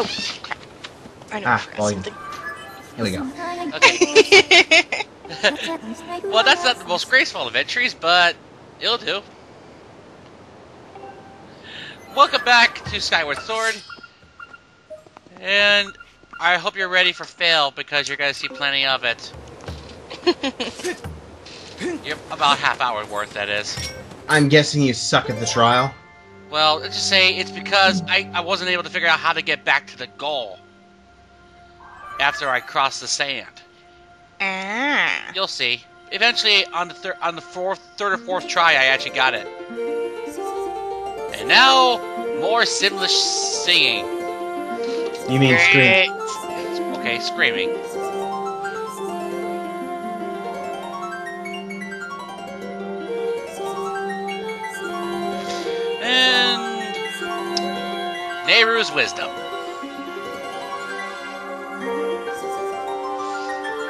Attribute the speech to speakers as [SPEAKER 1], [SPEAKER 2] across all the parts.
[SPEAKER 1] Oh, crap. I know I
[SPEAKER 2] Ah,
[SPEAKER 1] forgot
[SPEAKER 2] volume.
[SPEAKER 1] something.
[SPEAKER 2] Here we go.
[SPEAKER 3] Okay. well, that's not the most graceful of entries, but it'll do. Welcome back to Skyward Sword. And I hope you're ready for fail because you're going to see plenty of it. you're about half hour worth, that is.
[SPEAKER 2] I'm guessing you suck at the trial.
[SPEAKER 3] Well, let's just say it's because I, I wasn't able to figure out how to get back to the goal after I crossed the sand.
[SPEAKER 1] ah.
[SPEAKER 3] You'll see. Eventually, on the third, on the fourth, third or fourth try, I actually got it. And now, more Simlish singing.
[SPEAKER 2] You mean
[SPEAKER 1] screaming?
[SPEAKER 3] Okay, screaming. And Nayru's wisdom.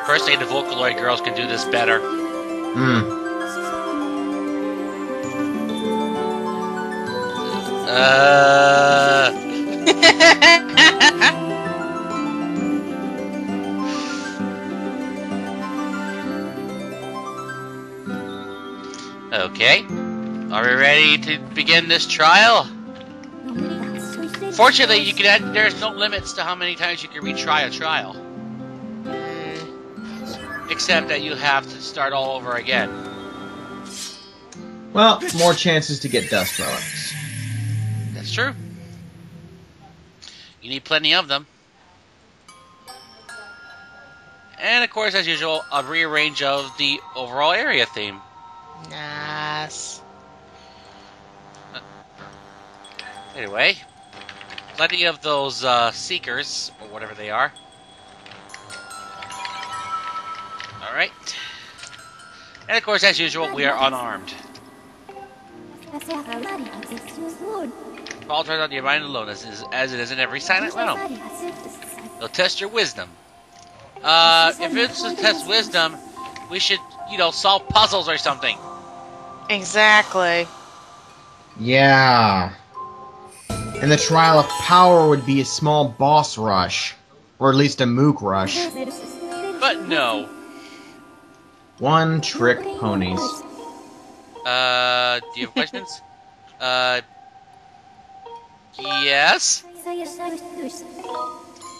[SPEAKER 3] Personally, the Vocaloid girls can do this better.
[SPEAKER 2] Hmm.
[SPEAKER 3] Uh. Are we ready to begin this trial? Fortunately, you can add, there's no limits to how many times you can retry a trial.
[SPEAKER 1] Mm,
[SPEAKER 3] Except that you have to start all over again.
[SPEAKER 2] Well, more chances to get Dusk Relics.
[SPEAKER 3] That's true. You need plenty of them. And of course, as usual, a rearrange of the overall area theme.
[SPEAKER 1] nice.
[SPEAKER 3] Anyway, plenty of those uh, seekers, or whatever they are. Alright. And of course, as usual, we are unarmed. All turns out your mind alone, as, is, as it is in every silent realm. They'll test your wisdom. Uh, if it's to test wisdom, we should, you know, solve puzzles or something.
[SPEAKER 1] Exactly.
[SPEAKER 2] Yeah. And the trial of power would be a small boss rush. Or at least a mook rush.
[SPEAKER 3] But no.
[SPEAKER 2] One trick ponies.
[SPEAKER 3] Uh, do you have questions? uh, yes?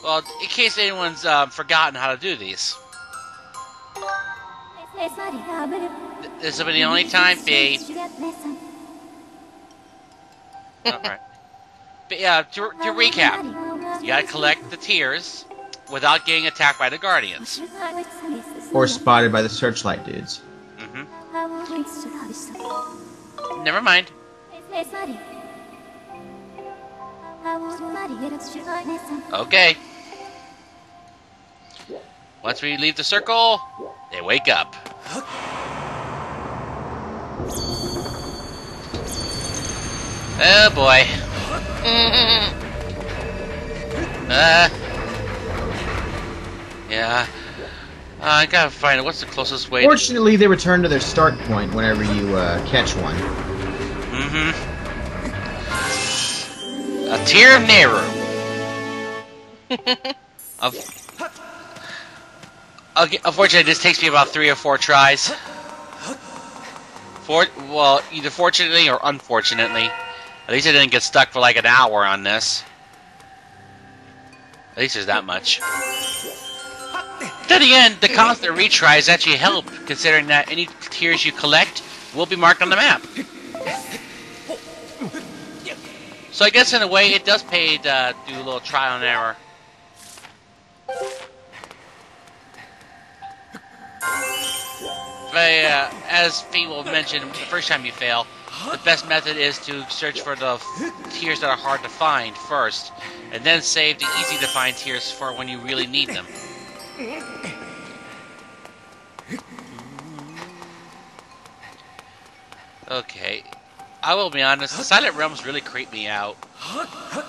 [SPEAKER 3] Well, in case anyone's um, forgotten how to do these, this will be the only time, Fi. Alright. But yeah, to, to recap, you gotta collect the tears without getting attacked by the guardians.
[SPEAKER 2] Or spotted by the searchlight dudes.
[SPEAKER 3] hmm Never mind. Okay. Once we leave the circle, they wake up. Oh boy.
[SPEAKER 1] Mm,
[SPEAKER 3] Uh. Yeah. Uh, I gotta find what's the closest way.
[SPEAKER 2] Fortunately, they return to their start point whenever you uh, catch one.
[SPEAKER 3] Mm-hmm. A tear of Nayru. of. Okay, unfortunately, this takes me about three or four tries. For well, either fortunately or unfortunately. At least I didn't get stuck for like an hour on this. At least there's that much. Then again, the constant retries actually help, considering that any tears you collect will be marked on the map. So I guess in a way it does pay to do a little trial and error. But uh, as will mention, the first time you fail, the best method is to search for the tears that are hard to find first, and then save the easy to find tears for when you really need them. Okay, I will be honest. The Silent Realms really creep me out.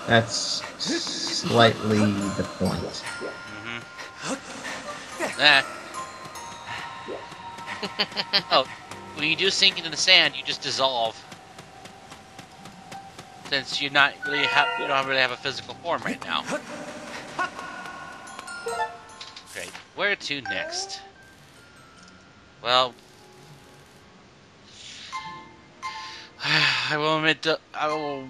[SPEAKER 2] That's slightly the point.
[SPEAKER 3] Eh. oh, when you do sink into the sand, you just dissolve. since you're not really have you don't really have a physical form right now. Great. Where to next? Well, I will admit, to, I will.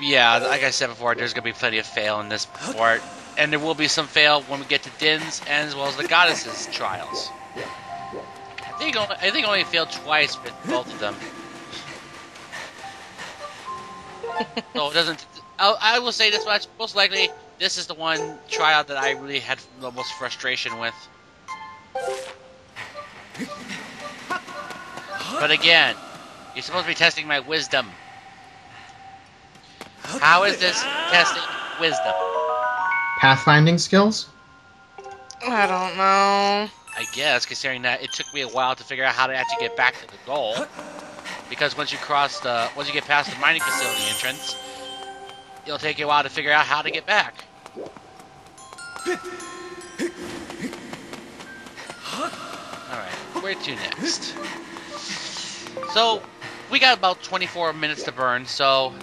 [SPEAKER 3] Yeah, like I said before, there's gonna be plenty of fail in this part, and there will be some fail when we get to Din's, and as well as the goddesses trials. I think only, I think only failed twice with both of them. so it doesn't. I, I will say this much: most likely, this is the one tryout that I really had the most frustration with. But again, you're supposed to be testing my wisdom. How is this testing wisdom?
[SPEAKER 2] Pathfinding skills?
[SPEAKER 1] I don't know.
[SPEAKER 3] I guess, considering that it took me a while to figure out how to actually get back to the goal. Because once you cross the, once you get past the mining facility entrance, it'll take you a while to figure out how to get back. Alright, where to next? So, we got about 24 minutes to burn, so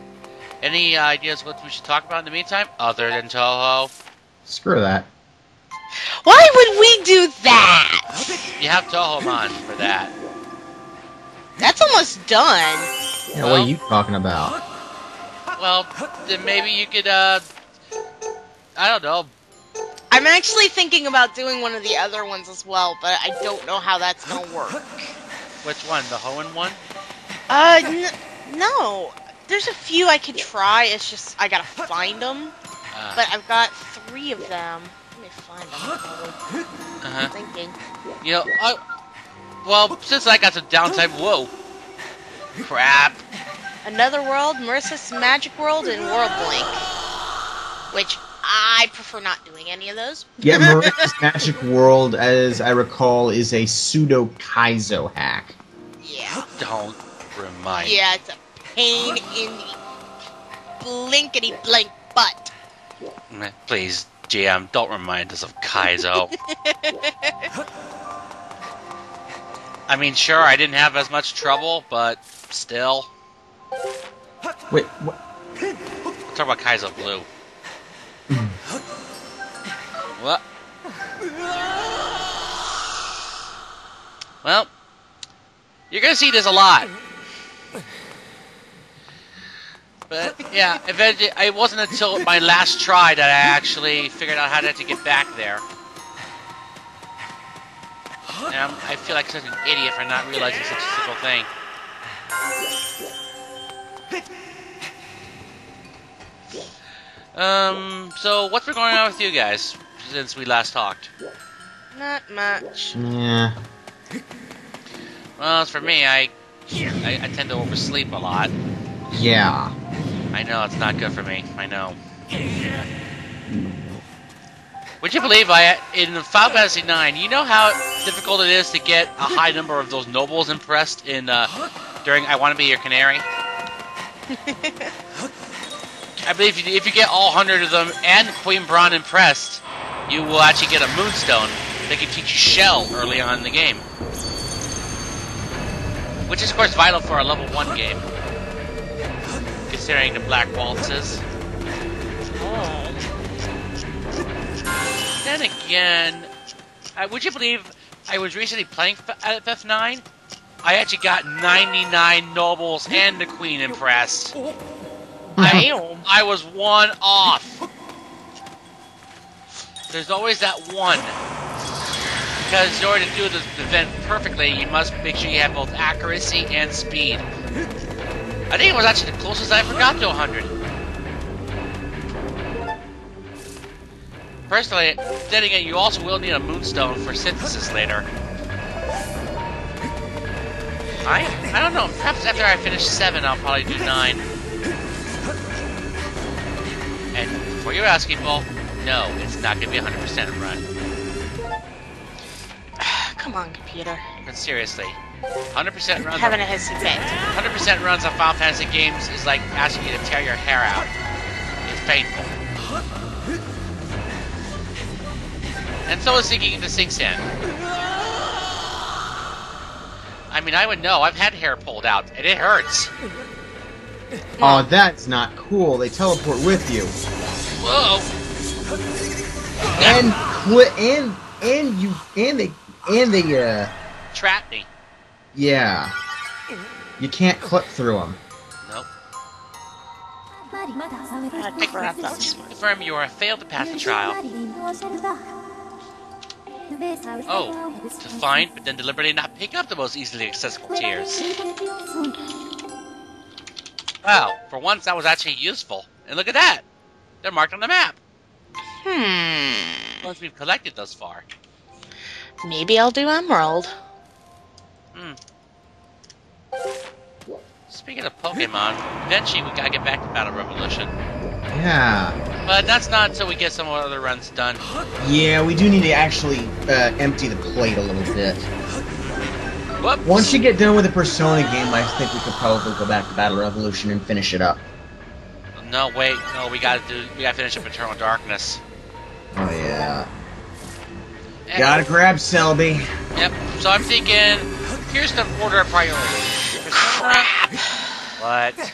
[SPEAKER 3] any ideas what we should talk about in the meantime? Other than Toho?
[SPEAKER 2] Screw that.
[SPEAKER 1] Why would we do that?
[SPEAKER 3] You have Tohomon for that.
[SPEAKER 1] That's almost done.
[SPEAKER 2] Yeah, what are you talking about?
[SPEAKER 3] Well, then maybe you could, uh, I don't know,
[SPEAKER 1] I'm actually thinking about doing one of the other ones as well, but I don't know how that's gonna work.
[SPEAKER 3] which one? The Hoenn one?
[SPEAKER 1] Uh, n- no. There's a few I could try. It's just I gotta find them.
[SPEAKER 3] Uh,
[SPEAKER 1] But I've got three of them. Let me find them. I'm
[SPEAKER 3] uh-huh.
[SPEAKER 1] thinking.
[SPEAKER 3] You know, I, well, since I got some downtime, whoa, crap.
[SPEAKER 1] Another World, Mercis Magic World, and World Blink. Which I prefer not doing any of those.
[SPEAKER 2] Yeah, Maria's Magic World, as I recall, is a pseudo Kaizo hack.
[SPEAKER 1] Yeah.
[SPEAKER 3] Don't remind.
[SPEAKER 1] Yeah, it's a pain in the blinkety blink butt.
[SPEAKER 3] Please, GM, don't remind us of Kaizo. I mean, sure, I didn't have as much trouble, but still.
[SPEAKER 2] Wait, what?
[SPEAKER 3] Talk about Kaizo Blue. what? Well, you're gonna see this a lot. But yeah, eventually, it wasn't until my last try that I actually figured out how to, to get back there. And I'm, I feel like such an idiot for not realizing such a simple thing. Um, so what's been going on with you guys since we last talked?
[SPEAKER 1] Not much.
[SPEAKER 2] Yeah.
[SPEAKER 3] Well, as for me, I, I, I tend to oversleep a lot.
[SPEAKER 2] Yeah.
[SPEAKER 3] I know it's not good for me. I know. Would you believe I in Final Fantasy IX? You know how difficult it is to get a high number of those nobles impressed in uh, during I Want to Be Your Canary. I believe if you, if you get all hundred of them and Queen Brahne impressed, you will actually get a Moonstone that can teach you Shell early on in the game, which is of course vital for a level one game, considering the Black Waltzes. Then again, uh, would you believe I was recently playing F- at FF9? I actually got 99 nobles and the queen impressed. I, I was one off. There's always that one. Because in order to do the event perfectly, you must make sure you have both accuracy and speed. I think it was actually the closest I ever got to 100. Personally, then again, you also will need a moonstone for synthesis later. I I don't know. Perhaps after I finish seven, I'll probably do nine. And for your asking, people, no, it's not going to be 100% run.
[SPEAKER 1] Come on, computer.
[SPEAKER 3] But seriously, 100% runs.
[SPEAKER 1] Having
[SPEAKER 3] on,
[SPEAKER 1] a hissy fit.
[SPEAKER 3] 100% runs on Final Fantasy games is like asking you to tear your hair out. It's painful. And so is sinking the sink sand. I mean, I would know. I've had hair pulled out, and it hurts.
[SPEAKER 2] Oh, that's not cool. They teleport with you.
[SPEAKER 3] Whoa!
[SPEAKER 2] And cli- and and you and they and they uh
[SPEAKER 3] Trap me.
[SPEAKER 2] Yeah. You can't clip through them.
[SPEAKER 3] Nope.
[SPEAKER 1] I forgot that was smart.
[SPEAKER 3] Confirm you are failed to pass the trial. Oh, to find, but then deliberately not pick up the most easily accessible tears. Wow, for once that was actually useful. And look at that! They're marked on the map.
[SPEAKER 1] Hmm.
[SPEAKER 3] Ones we've collected thus far.
[SPEAKER 1] Maybe I'll do Emerald.
[SPEAKER 3] Hmm. Speaking of Pokemon, eventually we gotta get back to Battle Revolution.
[SPEAKER 2] Yeah.
[SPEAKER 3] But that's not until we get some other runs done.
[SPEAKER 2] Yeah, we do need to actually uh, empty the plate a little bit.
[SPEAKER 3] Whoops!
[SPEAKER 2] Once you get done with the Persona game, I think we could probably go back to Battle Revolution and finish it up.
[SPEAKER 3] No, wait, no, we gotta do, we gotta finish up Eternal Darkness.
[SPEAKER 2] Oh yeah.
[SPEAKER 3] Eh,
[SPEAKER 2] Gotta grab Selby.
[SPEAKER 3] Yep. So I'm thinking, here's the order of priority. Persona. What?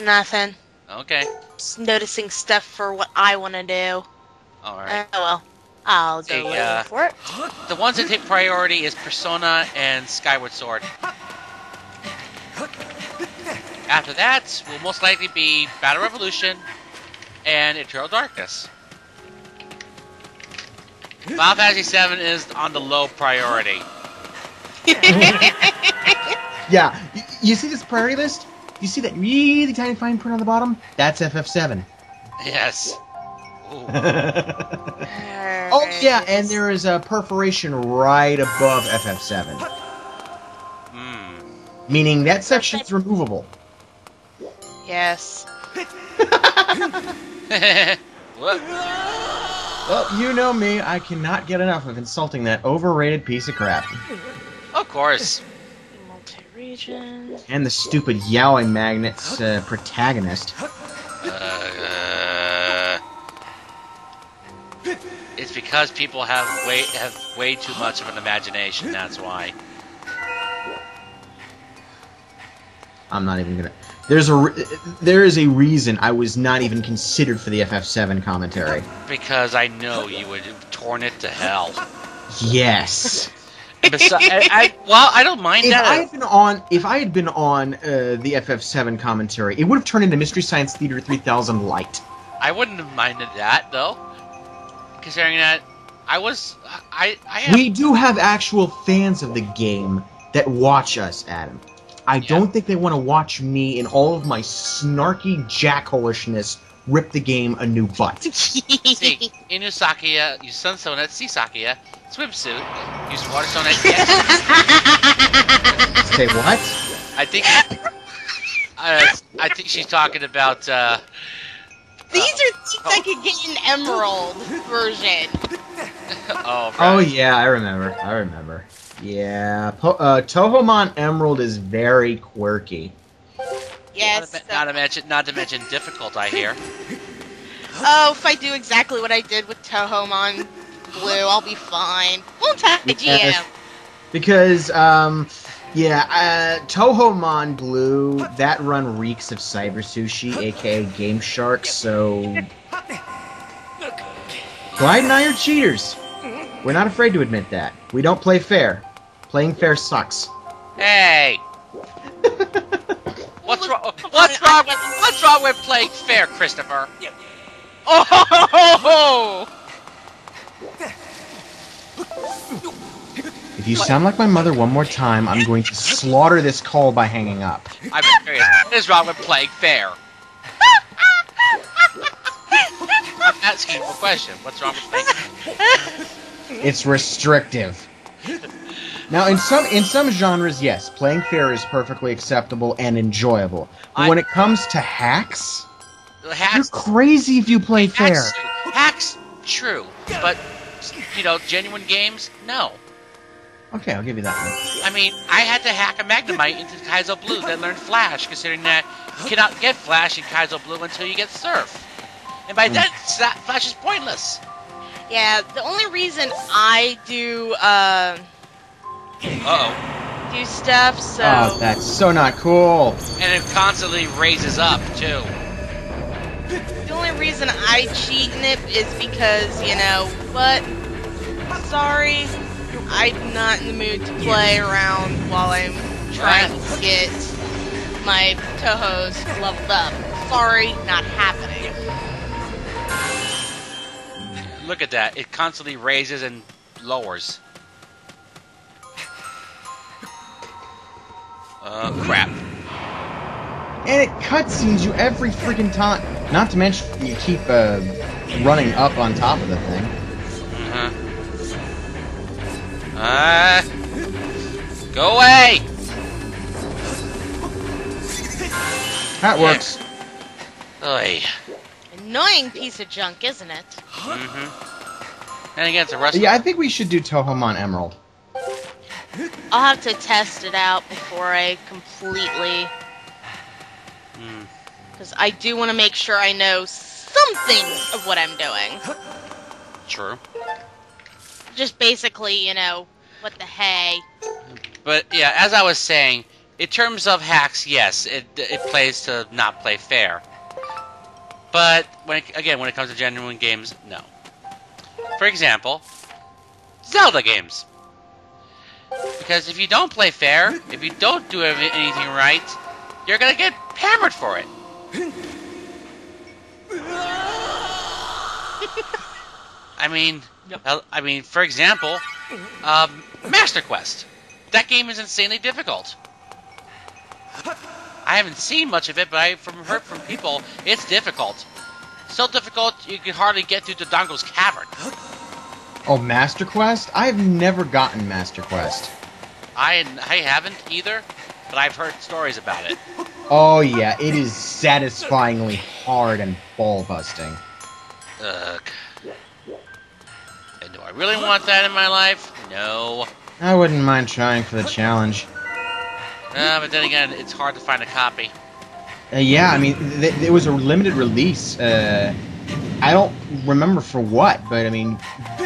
[SPEAKER 1] Nothing.
[SPEAKER 3] Okay.
[SPEAKER 1] Just noticing stuff for what I want to do.
[SPEAKER 3] All right.
[SPEAKER 1] Oh well. I'll go
[SPEAKER 3] Hey, uh,
[SPEAKER 1] for it.
[SPEAKER 3] The ones that take priority is Persona and Skyward Sword. After that, will most likely be Battle Revolution and Eternal Darkness. Final Fantasy VII is on the low priority.
[SPEAKER 2] Yeah. You, you see this priority list? You see that really tiny fine print on the bottom? That's FF7.
[SPEAKER 3] Yes.
[SPEAKER 2] Oh yeah, and there is a perforation right above FF7,
[SPEAKER 3] Hmm.
[SPEAKER 2] meaning that section is removable.
[SPEAKER 1] Yes.
[SPEAKER 3] Whoop.
[SPEAKER 2] Well, you know me, I cannot get enough of insulting that overrated piece of crap.
[SPEAKER 3] Of course.
[SPEAKER 1] Multi-region.
[SPEAKER 2] And the stupid Yaoi Magnet's uh, protagonist.
[SPEAKER 3] Uh, it's because people have way have way too much of an imagination. That's why.
[SPEAKER 2] I'm not even gonna. There's a re- there is a reason I was not even considered for the FF7 commentary.
[SPEAKER 3] Because I know you would have torn it to hell.
[SPEAKER 2] Yes.
[SPEAKER 3] And besi- I, I, well, I don't mind
[SPEAKER 2] if
[SPEAKER 3] that.
[SPEAKER 2] I had been on, if I had been on uh, the FF7 commentary, it would have turned into Mystery Science Theater 3000 Light.
[SPEAKER 3] I wouldn't have minded that though. Considering that I was, I, I have,
[SPEAKER 2] We do have actual fans of the game that watch us, Adam. I
[SPEAKER 3] Yeah.
[SPEAKER 2] don't think they want to watch me in all of my snarky jackholishness rip the game a new butt.
[SPEAKER 3] see Inusakia, use Sunstone at Seasakia, swimsuit, use Waterstone at
[SPEAKER 2] Say what?
[SPEAKER 3] I think, uh, I think she's talking about. Uh,
[SPEAKER 1] These are things I could get in Emerald version.
[SPEAKER 3] oh,
[SPEAKER 2] Oh yeah, I remember. I remember. Yeah, po- uh, Tohomon Emerald is very quirky.
[SPEAKER 1] Yes.
[SPEAKER 3] Not to, not to mention, not to mention difficult. I hear.
[SPEAKER 1] Oh, if I do exactly what I did with Tohomon Blue, I'll be fine. Won't I, GM?
[SPEAKER 2] Yes. Because, um, yeah, uh, Tohomon Blue, that run reeks of Cyber Sushi, aka Game Shark, so. Clyde and I are cheaters. We're not afraid to admit that. We don't play fair. Playing fair sucks.
[SPEAKER 3] Hey, what's wrong? What's wrong? With, what's wrong with playing fair, Christopher? Oh!
[SPEAKER 2] If you sound like my mother one more time, I'm going to slaughter this call by hanging up.
[SPEAKER 3] I'm serious. What is wrong with playing fair? I'm asking you a question. What's wrong with playing?
[SPEAKER 2] It's restrictive. Now, in some in some genres, yes, playing fair is perfectly acceptable and enjoyable. But
[SPEAKER 3] I-
[SPEAKER 2] when it comes to hacks, you're crazy if you play fair.
[SPEAKER 3] hacks, hacks, true, but you know, genuine games, no.
[SPEAKER 2] Okay, I'll give you that one.
[SPEAKER 3] I mean, I had to hack a Magnemite into Kaizo Blue, then learn Flash, considering that you cannot get Flash in Kaizo Blue until you get Surf. And by then, Sa- Flash is pointless.
[SPEAKER 1] Yeah, the only reason I do uh,
[SPEAKER 3] Uh-oh.
[SPEAKER 1] do stuff, so
[SPEAKER 2] Oh, that's so not cool.
[SPEAKER 3] And it constantly raises up too.
[SPEAKER 1] The only reason I cheat in it is because, you know, what? Sorry, I'm not in the mood to play around while I'm trying to get my Tohos leveled up. Sorry, not happening.
[SPEAKER 3] Look at that. It constantly raises and lowers. Uh, crap.
[SPEAKER 2] And it cutscenes you every freaking time. Not to mention, you keep uh, running up on top of the thing.
[SPEAKER 3] Uh-huh. Uh, go away!
[SPEAKER 2] That works.
[SPEAKER 3] Oy.
[SPEAKER 1] Annoying piece of junk, isn't it?
[SPEAKER 3] Mm-hmm. And again, it's a rust.
[SPEAKER 2] Yeah, I think we should do Tohomon Emerald.
[SPEAKER 1] I'll have to test it out before I completely. Because I do want to make sure I know something of what I'm doing.
[SPEAKER 3] True.
[SPEAKER 1] Just basically, you know, what the hey.
[SPEAKER 3] But yeah, as I was saying, in terms of hacks, yes, it it plays to not play fair. But when it, again, when it comes to genuine games, no. For example, Zelda games. Because if you don't play fair, if you don't do anything right, you're gonna get hammered for it. I mean, uh, I mean, for example, um, Master Quest. That game is insanely difficult. I haven't seen much of it, but I've heard from people it's difficult. So difficult you can hardly get through Dodongo's cavern.
[SPEAKER 2] Oh, Master Quest? I've never gotten Master Quest.
[SPEAKER 3] I I haven't either, but I've heard stories about it.
[SPEAKER 2] Oh yeah, it is satisfyingly hard and ball busting.
[SPEAKER 3] Ugh. And do I really want that in my life? No.
[SPEAKER 2] I wouldn't mind trying for the challenge.
[SPEAKER 3] Uh, but then again, it's hard to find a copy.
[SPEAKER 2] Uh, yeah, I mean, th- it was a limited release. Uh, I don't remember for what, but I mean,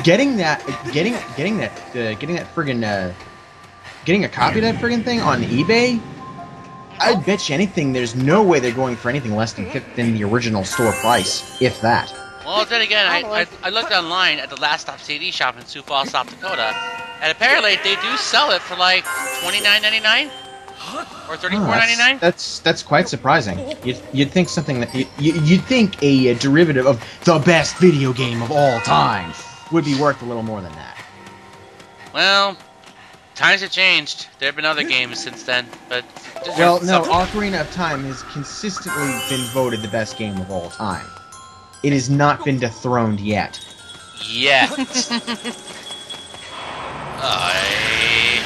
[SPEAKER 2] getting that, getting, getting that, uh, getting that friggin', uh, getting a copy of that friggin' thing on eBay. I'd oh. bet you anything. There's no way they're going for anything less than mm-hmm. fif- than the original store price, if that.
[SPEAKER 3] Well, then again, I,
[SPEAKER 1] I
[SPEAKER 3] I, I looked online at the Last Stop CD shop in Sioux Falls, South Dakota, and apparently they do sell it for like twenty nine ninety nine or thirty
[SPEAKER 2] Oh,
[SPEAKER 3] four ninety
[SPEAKER 2] that's, that's that's quite surprising. You'd, you'd think something that you, you, you'd think a, derivative of the best video game of all time would be worth a little more than that.
[SPEAKER 3] Well, times have changed. There have been other games since then, but just
[SPEAKER 2] Well, no,
[SPEAKER 3] some-
[SPEAKER 2] Ocarina of Time has consistently been voted the best game of all time. It has not been dethroned yet.
[SPEAKER 3] yet. I...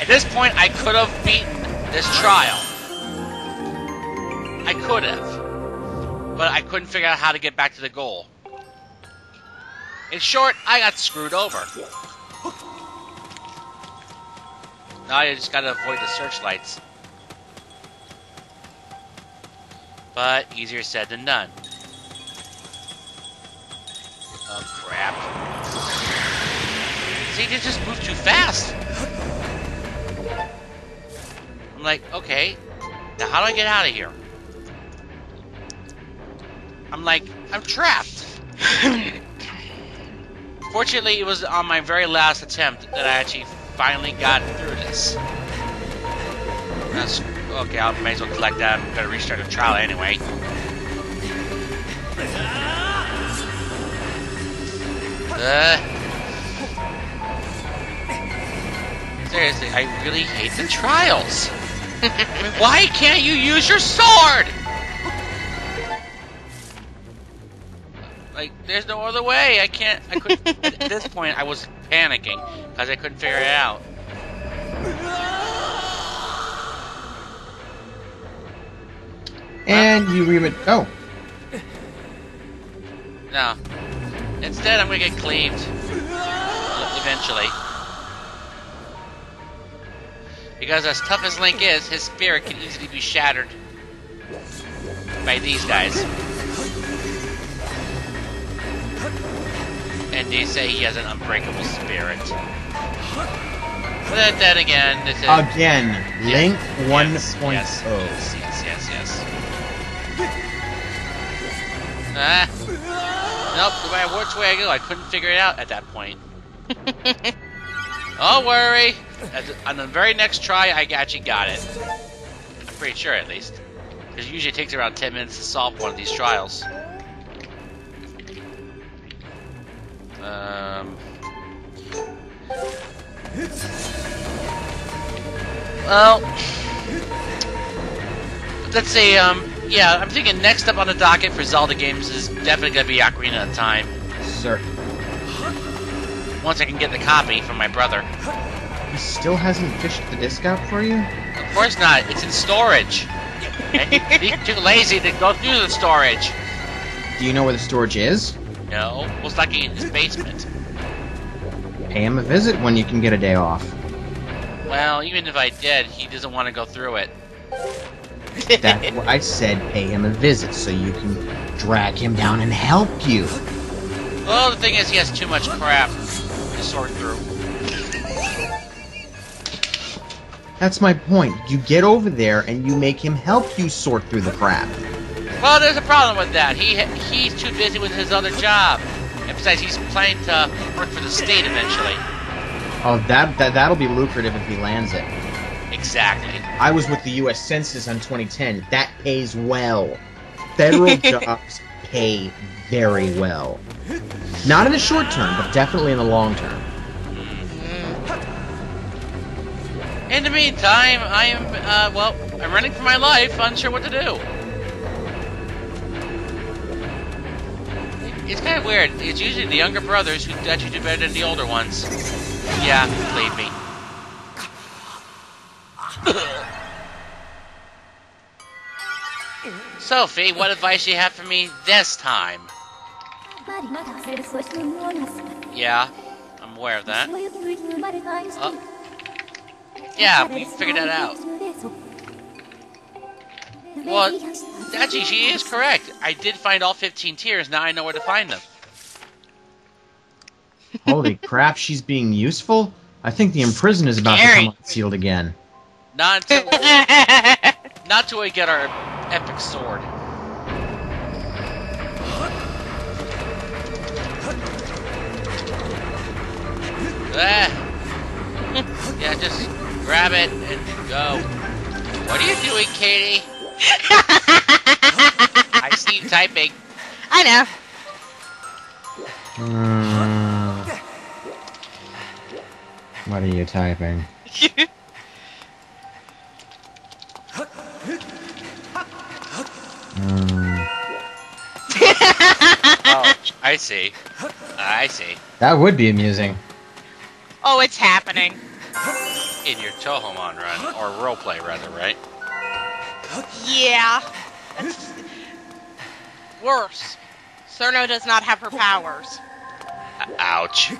[SPEAKER 3] At this point, I could have beaten this trial. I could have, but I couldn't figure out how to get back to the goal. In short, I got screwed over. Now I just gotta avoid the searchlights. But easier said than done. Oh crap. See, they just moved too fast. I'm like, okay, now how do I get out of here? I'm like, I'm trapped. Fortunately, it was on my very last attempt that I actually finally got through this. That's okay. I might as well collect that. I'm gonna restart the trial anyway. Uh, seriously, I really hate the trials. Why can't you use your sword? Like, there's no other way. I can't. I couldn't. at this point, I was panicking because I couldn't figure it out.
[SPEAKER 2] And you remit. Oh,
[SPEAKER 3] No. Instead, I'm gonna get cleaved. Eventually. Because as tough as Link is, his spirit can easily be shattered by these guys. And they say he has an unbreakable spirit. But then again, this is
[SPEAKER 2] Again, Link
[SPEAKER 3] Yes,
[SPEAKER 2] 1.0.
[SPEAKER 3] Yes, yes, yes, yes, yes. Ah. Nope, no matter which way I go, I couldn't figure it out at that point. Don't worry. The, on the very next try, I actually got it. I'm pretty sure, at least. Because it usually takes around 10 minutes to solve one of these trials. Um... Well, let's see. Um, yeah, I'm thinking next up on the docket for Zelda games is definitely gonna be Ocarina of Time.
[SPEAKER 2] Sir,
[SPEAKER 3] Once I can get the copy from my brother.
[SPEAKER 2] he still hasn't fished the disc out for you?
[SPEAKER 3] Of course not. It's in storage. He's too lazy to go through the storage.
[SPEAKER 2] Do you know where the storage is?
[SPEAKER 3] No, most likely in his basement.
[SPEAKER 2] Pay him a visit when you can get a day off.
[SPEAKER 3] Well, even if I did, he doesn't want to go through it.
[SPEAKER 2] That's what I said. Pay him a visit so you can drag him down and help you.
[SPEAKER 3] Well, the thing is, he has too much crap to sort through.
[SPEAKER 2] That's my point. You get over there and you make him help you sort through the crap.
[SPEAKER 3] Well, there's a problem with that. He he's too busy with his other job. And besides, he's planning to work for the state eventually.
[SPEAKER 2] Oh, that, that that'll be lucrative if he lands it.
[SPEAKER 3] Exactly.
[SPEAKER 2] I was with the U.S. Census on 2010. That pays well. Federal jobs pay very well. Not in the short term, but definitely in the long term.
[SPEAKER 3] In the meantime, I am uh, well. I'm running for my life, unsure what to do. It's kind of weird. It's usually the younger brothers who actually do better than the older ones. Yeah, believe me. Sophie, what advice do you have for me this time? Yeah, I'm aware of that.
[SPEAKER 4] Oh.
[SPEAKER 3] Yeah, we figured that out. Well, actually, she is correct. I did find all 15 tears. Now I know where to find them.
[SPEAKER 2] Holy crap, she's being useful? I think the imprison is about
[SPEAKER 1] Scary.
[SPEAKER 2] to come unsealed again.
[SPEAKER 3] Not until, not till we get our epic sword. Ah. Yeah, just grab it and go. What are you doing, Katie? I see you typing.
[SPEAKER 1] I know.
[SPEAKER 2] Uh, what are you typing? Um,
[SPEAKER 3] Oh, I see. I see.
[SPEAKER 2] that would be amusing.
[SPEAKER 1] oh, it's happening.
[SPEAKER 3] In your Tohomon run, or roleplay rather, right?
[SPEAKER 1] Yeah. That's worse. Cirno does not have her powers.
[SPEAKER 3] Ouch.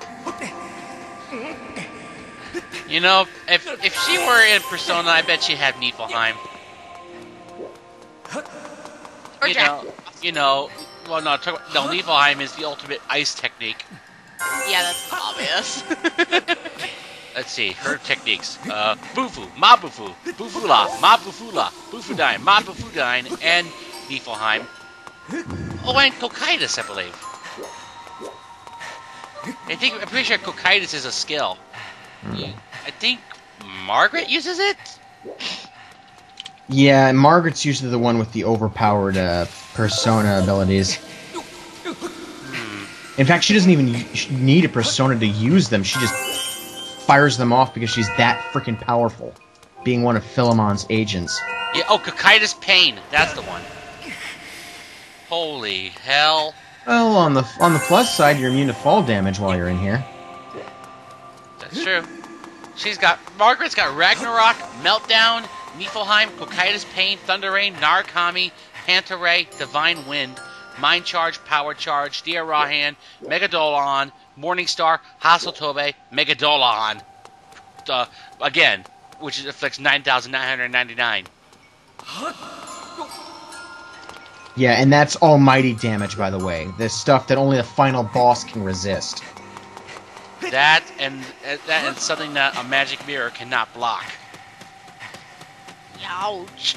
[SPEAKER 3] You know, if if she were in Persona, I bet she'd have Niflheim.
[SPEAKER 1] Or
[SPEAKER 3] You
[SPEAKER 1] Jack.
[SPEAKER 3] know, you know. Well, no, talk, no. Niflheim is the ultimate ice technique.
[SPEAKER 1] Yeah, that's obvious.
[SPEAKER 3] Let's see her techniques. Uh, Bufu, Mabufu, Bufula, Mabufula, Bufudyne, Mabufudyne, and Niflheim. Oh, and Cocytus, I believe. I think I'm pretty sure Cocytus is a skill. I think Margaret uses it.
[SPEAKER 2] Yeah, Margaret's usually the one with the overpowered uh, persona abilities. In fact, she doesn't even need a persona to use them. She just fires them off because she's that freaking powerful, being one of Philemon's agents.
[SPEAKER 3] Yeah. Oh, Cocytus Pain. That's the one. Holy hell!
[SPEAKER 2] Well, on the on the plus side, you're immune to fall damage while you're in here.
[SPEAKER 3] That's true. She's got Margaret's got Ragnarok, Meltdown, Niflheim, Cocytus Pain, Thunder Rain, Narukami, Panta Rhei, Divine Wind, Mind Charge, Power Charge, Dia Rahan, Megidolaon, Morningstar, Hasseltobe, Megidolaon. Uh, again, which afflicts 9,999.
[SPEAKER 2] Yeah, and that's almighty damage, by the way. The stuff that only the final boss can resist.
[SPEAKER 3] That and uh, that and something that a magic mirror cannot block.
[SPEAKER 1] Ouch.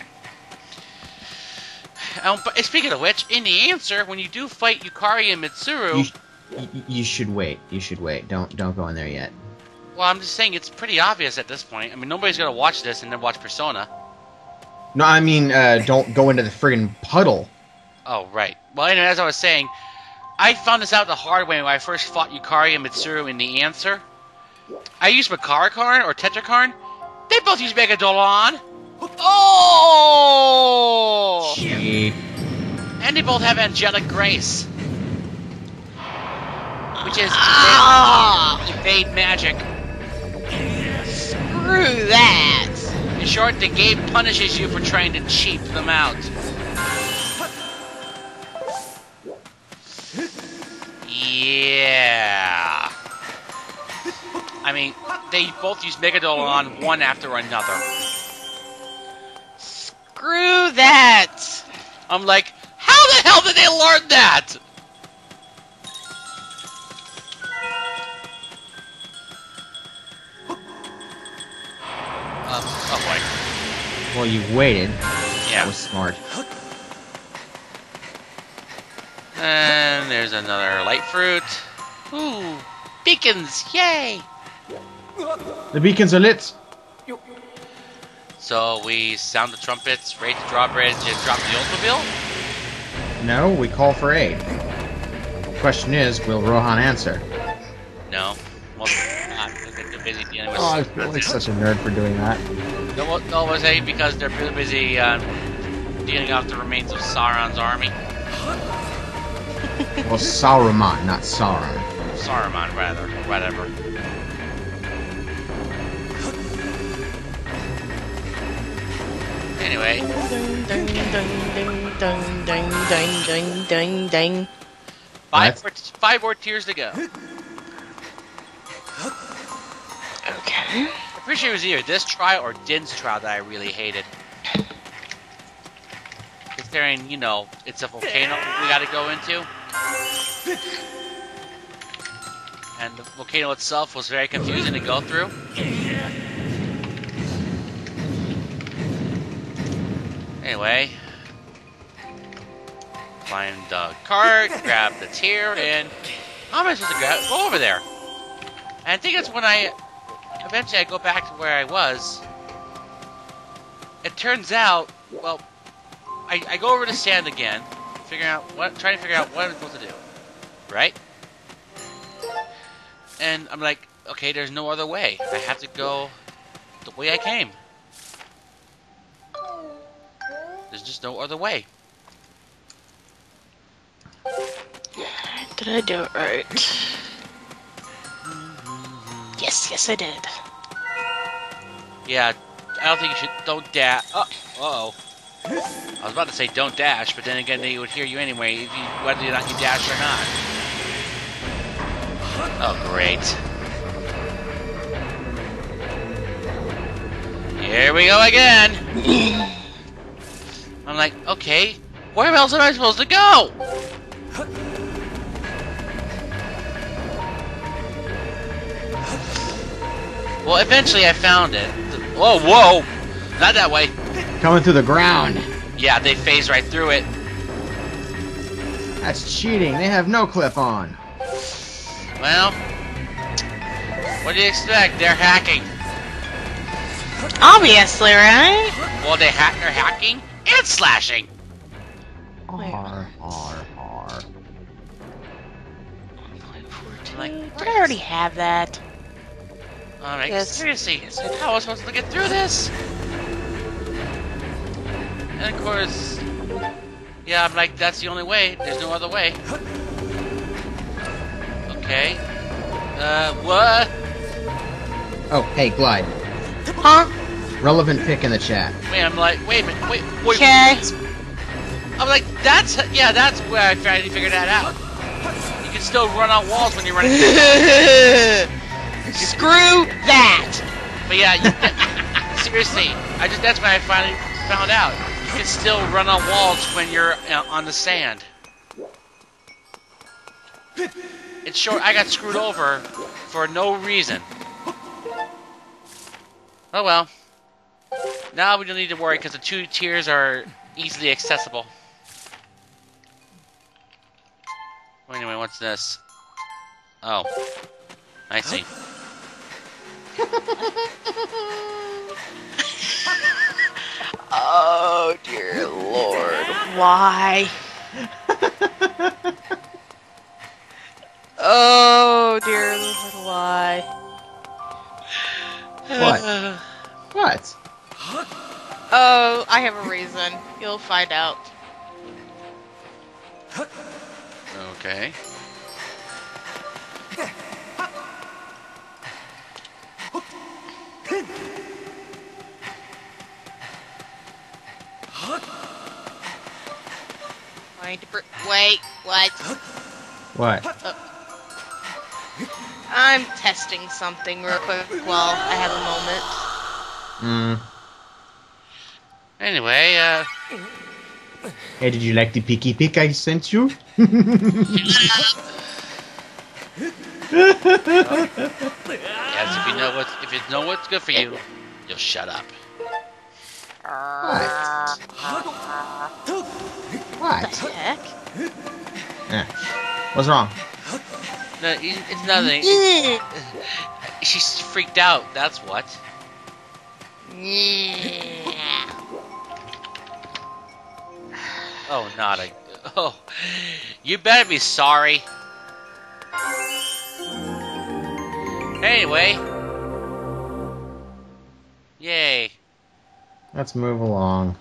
[SPEAKER 3] Um, but speaking of which, in the answer, when you do fight Yukari and Mitsuru,
[SPEAKER 2] y- you should wait. You should wait. Don't don't go in there yet.
[SPEAKER 3] well, I'm just saying it's pretty obvious at this point. I mean, nobody's gonna watch this and then watch Persona.
[SPEAKER 2] No, I mean, uh, don't go into the friggin' puddle.
[SPEAKER 3] Oh, right. Well, anyway, as I was saying, I found this out the hard way when I first fought Yukari and Mitsuru in the answer. I used Makarakarn or Tetrakarn. They both use Mega Megidolaon. Oh!
[SPEAKER 2] Gee.
[SPEAKER 3] And they both have Angelic Grace. Which is
[SPEAKER 1] Ah!
[SPEAKER 3] evade magic.
[SPEAKER 1] Screw that.
[SPEAKER 3] In short, the game punishes you for trying to cheap them out. Yeah. I mean, they both use Megidolaon on one after another.
[SPEAKER 1] Screw that.
[SPEAKER 3] I'm like, how the hell did they learn that?
[SPEAKER 2] Well, you waited. That
[SPEAKER 3] Yeah.
[SPEAKER 2] was smart.
[SPEAKER 3] And there's another light fruit. Ooh, beacons! Yay!
[SPEAKER 2] The beacons are lit.
[SPEAKER 3] So we sound the trumpets, raise the drawbridge, and drop the Oldsmobile?
[SPEAKER 2] No, we call for aid. The question is, will Rohan answer?
[SPEAKER 3] No. Well, not. I they're busy dealing with.
[SPEAKER 2] Oh, I feel like such a nerd for doing that.
[SPEAKER 3] No, no, they'll was eight because they're busy uh, dealing off the remains of Sauron's army.
[SPEAKER 2] Well, Saruman, not Sauron.
[SPEAKER 3] Saruman, rather, whatever. Anyway. Five, more, five more tears to go.
[SPEAKER 1] Okay.
[SPEAKER 3] Pretty sure it was either this trial or Din's trial that I really hated. Considering, you know, it's a volcano we gotta go into. And the volcano itself was very confusing to go through. Anyway. Find the cart, grab the tear, and how am I supposed to go over there? And I think it's when I eventually I go back to where I was. It turns out, well, I, I go over to sand again, figuring out what, trying to figure out what I'm supposed to do, right? And I'm like, okay, there's no other way. I have to go the way I came. There's just no other way.
[SPEAKER 1] Did I do it right? Yes, yes, I did.
[SPEAKER 3] Yeah, I don't think you should. Don't dash. Oh, uh-oh. I was about to say don't dash, but then again, they would hear you anyway, if you, whether or not you dash or not. Oh, great. Here we go again. I'm like, okay, where else am I supposed to go? Well, eventually I found it. Whoa, whoa! Not that way.
[SPEAKER 2] Coming through the ground.
[SPEAKER 3] Yeah, they phase right through it.
[SPEAKER 2] That's cheating. They have no clip on.
[SPEAKER 3] Well, what do you expect? They're hacking.
[SPEAKER 1] Obviously, right?
[SPEAKER 3] Well, they hack. They're hacking and slashing.
[SPEAKER 2] R, R, R.
[SPEAKER 1] Did I already have that?
[SPEAKER 3] I'm like,
[SPEAKER 1] Yes.
[SPEAKER 3] seriously, I said, how was I supposed to get through this? And of course, yeah, I'm like, that's the only way. There's no other way. Okay. Uh, what?
[SPEAKER 2] Oh, hey, Glide.
[SPEAKER 1] Huh?
[SPEAKER 2] Relevant pick in the chat.
[SPEAKER 3] Wait, I'm like, wait a minute, wait, wait.
[SPEAKER 1] Okay.
[SPEAKER 3] I'm like, that's yeah, that's where I finally figured that out. You can still run on walls when you're running.
[SPEAKER 1] Screw that!
[SPEAKER 3] but yeah, you, seriously, I just that's when I finally found out. You can still run on walls when you're uh, on the sand. it's short. I got screwed over for no reason. Oh well. Now we don't need to worry because the two tears are easily accessible. Well, anyway, what's this? Oh, I see.
[SPEAKER 1] Oh dear lord. Why? oh dear lord, why?
[SPEAKER 2] What? What?
[SPEAKER 1] Oh, I have a reason. You'll find out.
[SPEAKER 3] Okay.
[SPEAKER 1] Wait. What?
[SPEAKER 2] What?
[SPEAKER 1] I'm testing something real quick while I have a moment.
[SPEAKER 2] Mm.
[SPEAKER 3] Anyway, uh,
[SPEAKER 2] Hey, did you like the picky pick I sent you?
[SPEAKER 3] yes, if you know what if you know what's good for you, you'll shut up.
[SPEAKER 2] What?
[SPEAKER 1] The heck?
[SPEAKER 2] Eh. What's wrong?
[SPEAKER 3] No, it's nothing. She's freaked out. That's what. Oh, not a. Oh, you better be sorry. Anyway. Yay.
[SPEAKER 2] Let's move along.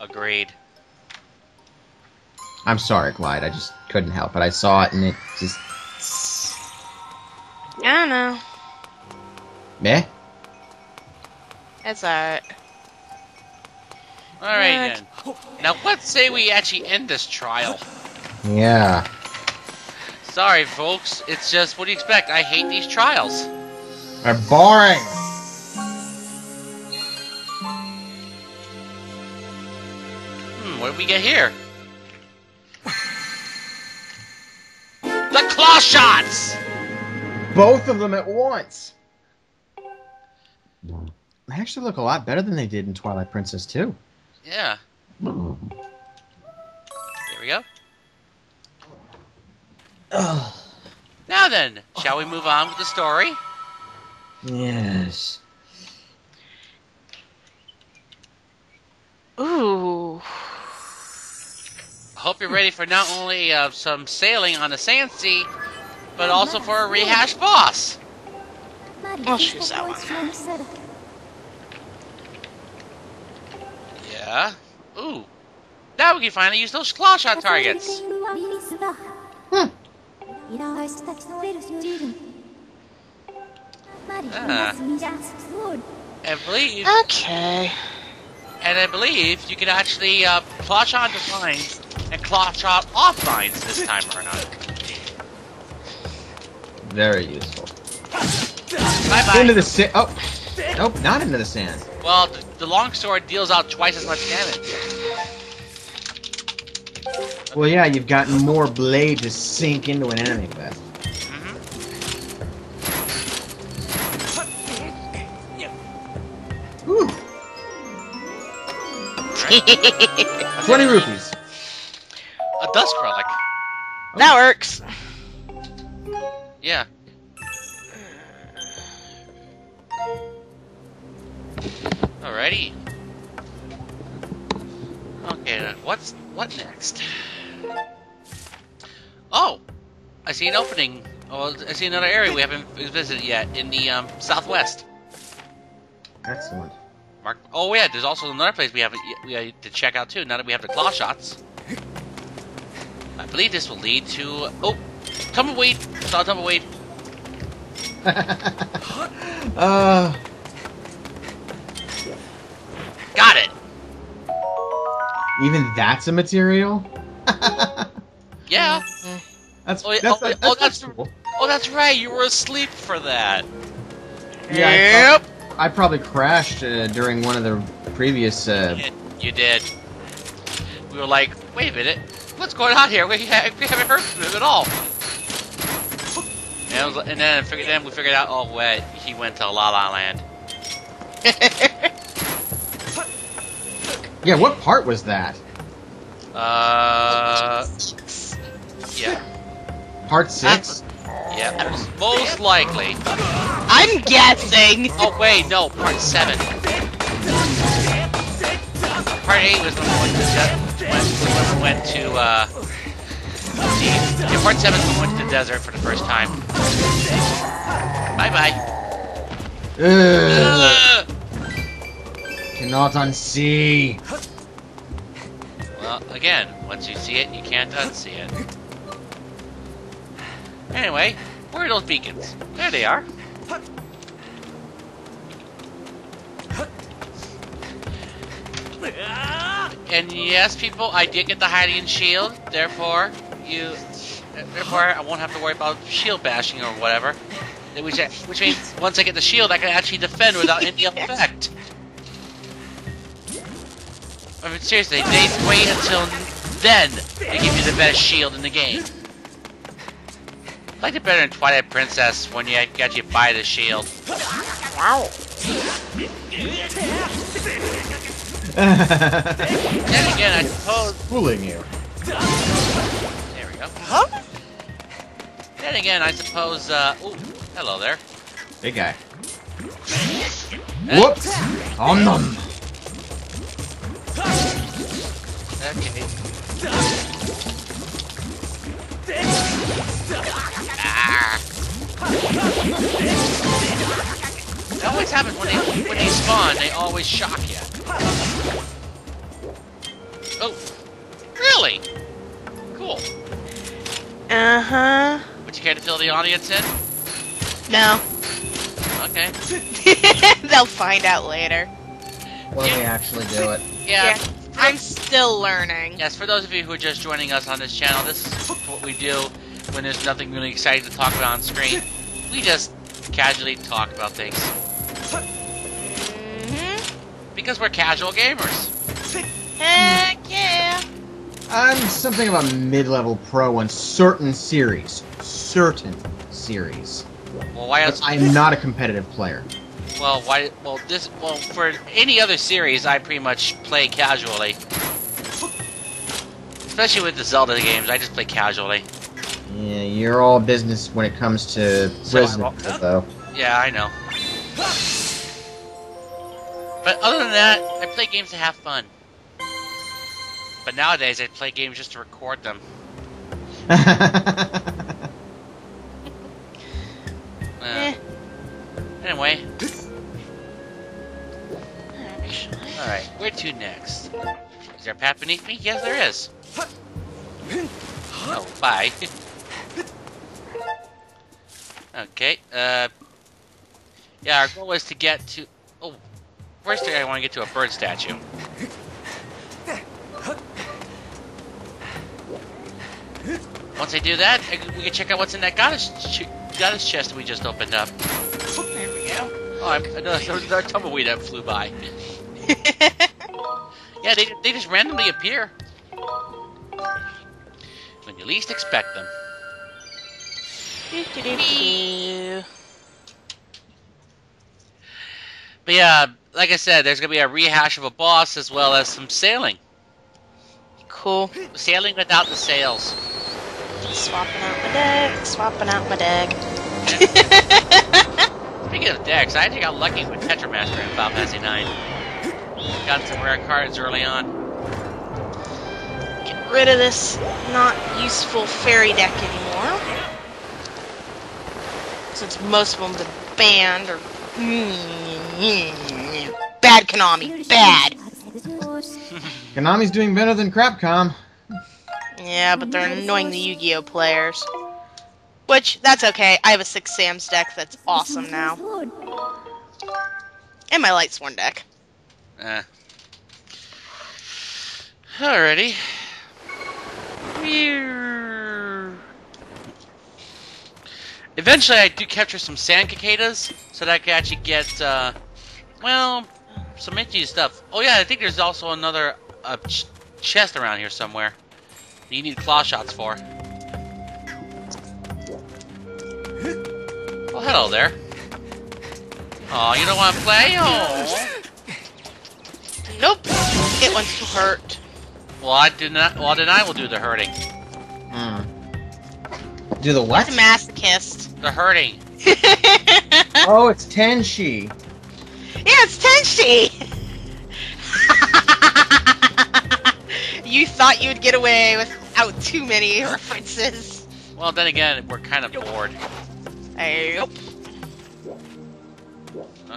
[SPEAKER 3] Agreed.
[SPEAKER 2] I'm sorry, Clyde. I just couldn't help it. I saw it and it just.
[SPEAKER 1] I don't know.
[SPEAKER 2] Meh?
[SPEAKER 1] That's alright.
[SPEAKER 3] Alright then. Now, let's say we actually end this trial.
[SPEAKER 2] Yeah.
[SPEAKER 3] Sorry, folks. It's just, what do you expect? I hate these trials.
[SPEAKER 2] They're boring!
[SPEAKER 3] Hmm, what did we get here? The claw shots!
[SPEAKER 2] Both of them at once! They actually look a lot better than they did in Twilight Princess 2.
[SPEAKER 3] Yeah. There we go. Now then, shall we move on with the story?
[SPEAKER 2] Yes.
[SPEAKER 1] Ooh.
[SPEAKER 3] I hope you're ready for not only uh, some sailing on the sand sea, but also for a rehashed boss.
[SPEAKER 1] I'll choose that one.
[SPEAKER 3] Yeah. Ooh. Now we can finally use those claw shot targets.
[SPEAKER 2] Hmm.
[SPEAKER 3] I believe,
[SPEAKER 1] Okay.
[SPEAKER 3] and I believe you can actually uh, claw shot onto vines and claw shot off vines this time around.
[SPEAKER 2] Very useful.
[SPEAKER 3] Bye
[SPEAKER 2] Into the sand. Oh! Nope, not into the sand.
[SPEAKER 3] Well, the, the long sword deals out twice as much damage.
[SPEAKER 2] Well, yeah, you've gotten more blade to sink into an enemy with.
[SPEAKER 3] hmm
[SPEAKER 2] Whew. 20 rupees.
[SPEAKER 3] A Dusk Relic.
[SPEAKER 1] That works.
[SPEAKER 3] Yeah. Alrighty. Okay, then what's what next? Oh, I see an opening. Oh, I see another area we haven't visited yet in the um, southwest.
[SPEAKER 2] Excellent.
[SPEAKER 3] Mark. Oh yeah, there's also another place we haven't we have to check out too. Now that we have the claw shots, I believe this will lead to oh, tumbleweed. Saw a tumbleweed.
[SPEAKER 2] uh,
[SPEAKER 3] Got it.
[SPEAKER 2] even that's a material?
[SPEAKER 3] Yeah.
[SPEAKER 2] That's,
[SPEAKER 3] Oh,
[SPEAKER 2] that's,
[SPEAKER 3] oh,
[SPEAKER 2] that's,
[SPEAKER 3] oh, that's-
[SPEAKER 2] cool.
[SPEAKER 3] Oh, that's right. You were asleep for that.
[SPEAKER 2] Yeah, I
[SPEAKER 1] Yep.
[SPEAKER 2] prob- I, probably crashed uh, during one of the previous. Uh,
[SPEAKER 3] you did. We were like, wait a minute, what's going on here? We, ha- we haven't heard from him at all. And, was, and then, figured, then we figured out, oh, wait, he went to La La Land.
[SPEAKER 2] Yeah, what part was that?
[SPEAKER 3] Uh, yeah,
[SPEAKER 2] Part six?
[SPEAKER 3] yeah, most, most likely.
[SPEAKER 1] I'm guessing.
[SPEAKER 3] Oh wait, no, part seven. Part eight was when we went to de- when, when we went to uh. The, yeah, part seven is when we went to the desert for the first time. Bye bye.
[SPEAKER 2] Ugh, cannot unsee.
[SPEAKER 3] Well, again, once you see it, you can't unsee it. Anyway, where are those beacons? There they are. And yes, people, I did get the Hylian shield. Therefore, you, therefore, I won't have to worry about shield bashing or whatever. Which, which means once I get the shield, I can actually defend without any effect. I mean, seriously, they wait until then to give you the best shield in the game. I liked it better in Twilight Princess when you got you buy the shield.
[SPEAKER 1] Wow.
[SPEAKER 3] Then again, I suppose.
[SPEAKER 2] Fooling you.
[SPEAKER 3] There we go.
[SPEAKER 1] Huh?
[SPEAKER 3] Then again, I suppose. Uh, ooh, hello there.
[SPEAKER 2] Big guy.
[SPEAKER 3] Eh,
[SPEAKER 2] Whoops! Om nom.
[SPEAKER 3] Okay. It always happens when they when they spawn. They always shock you. Oh, really? Cool.
[SPEAKER 1] Uh huh.
[SPEAKER 3] Would you care to fill the audience in?
[SPEAKER 1] No.
[SPEAKER 3] Okay.
[SPEAKER 1] They'll find out later.
[SPEAKER 2] When we actually do it.
[SPEAKER 3] Yeah.
[SPEAKER 1] I'm still learning.
[SPEAKER 3] Yes, for those of you who are just joining us on this channel, this is what we do when there's nothing really exciting to talk about on screen. We just casually talk about things.
[SPEAKER 1] hmm
[SPEAKER 3] Because we're casual gamers.
[SPEAKER 1] Heck yeah.
[SPEAKER 2] I'm something of a mid-level pro on certain series. Certain series.
[SPEAKER 3] Well, why else?
[SPEAKER 2] I'm not a competitive player.
[SPEAKER 3] Well, why? Well, this. Well, for any other series, I pretty much play casually. Especially with the Zelda games, I just play casually.
[SPEAKER 2] Yeah, you're all business when it comes to
[SPEAKER 3] So-
[SPEAKER 2] Resident though.
[SPEAKER 3] Yeah, I know. But other than that, I play games to have fun. But nowadays, I play games just to record them. Uh,
[SPEAKER 1] Eh.
[SPEAKER 3] Anyway, alright, where to next? Is there a path beneath me? Yes, there is. Oh, bye. okay, uh... Yeah, our goal is to get to... Oh, first thing I want to get to a bird statue. Once I do that, I, we can check out what's in that goddess, ch- goddess chest that we just opened up.
[SPEAKER 1] There we go.
[SPEAKER 3] Oh, I'm, no, there a tumbleweed that flew by. Yeah, they, they just randomly appear. When you least expect them. But yeah, like I said, there's gonna be a rehash of a boss as well as some sailing.
[SPEAKER 1] Cool.
[SPEAKER 3] Sailing without the sails.
[SPEAKER 1] Swapping out my deck. Swapping out my deck.
[SPEAKER 3] Speaking of decks, I actually got lucky with Tetramaster in Final Fantasy 9. Got some rare cards early on.
[SPEAKER 1] Get rid of this not useful fairy deck anymore. Since most of them have been banned or. Bad Konami. Bad.
[SPEAKER 2] Konami's doing better than Crapcom.
[SPEAKER 1] Yeah, but they're annoying the Yu Gi Oh players. Which, that's okay. I have a Six Sam's deck that's awesome now. And my Light Sworn deck.
[SPEAKER 3] Eh. Alrighty. Eventually, I do capture some sand cicadas, so that I can actually get, uh, well, some interesting stuff. Oh yeah, I think there's also another uh, ch- chest around here somewhere. that You need claw shots for. hello there. Oh, you don't want to play? Oh.
[SPEAKER 1] Nope. It wants to hurt.
[SPEAKER 3] Well, I do not. Well, then I will do the hurting.
[SPEAKER 2] Hmm. Do the what?
[SPEAKER 1] It's a masochist.
[SPEAKER 3] The hurting.
[SPEAKER 2] Oh, it's Tenshi.
[SPEAKER 1] Yeah, it's Tenshi! you thought you'd get away without too many references.
[SPEAKER 3] Well, then again, we're kind of bored.
[SPEAKER 1] I hope.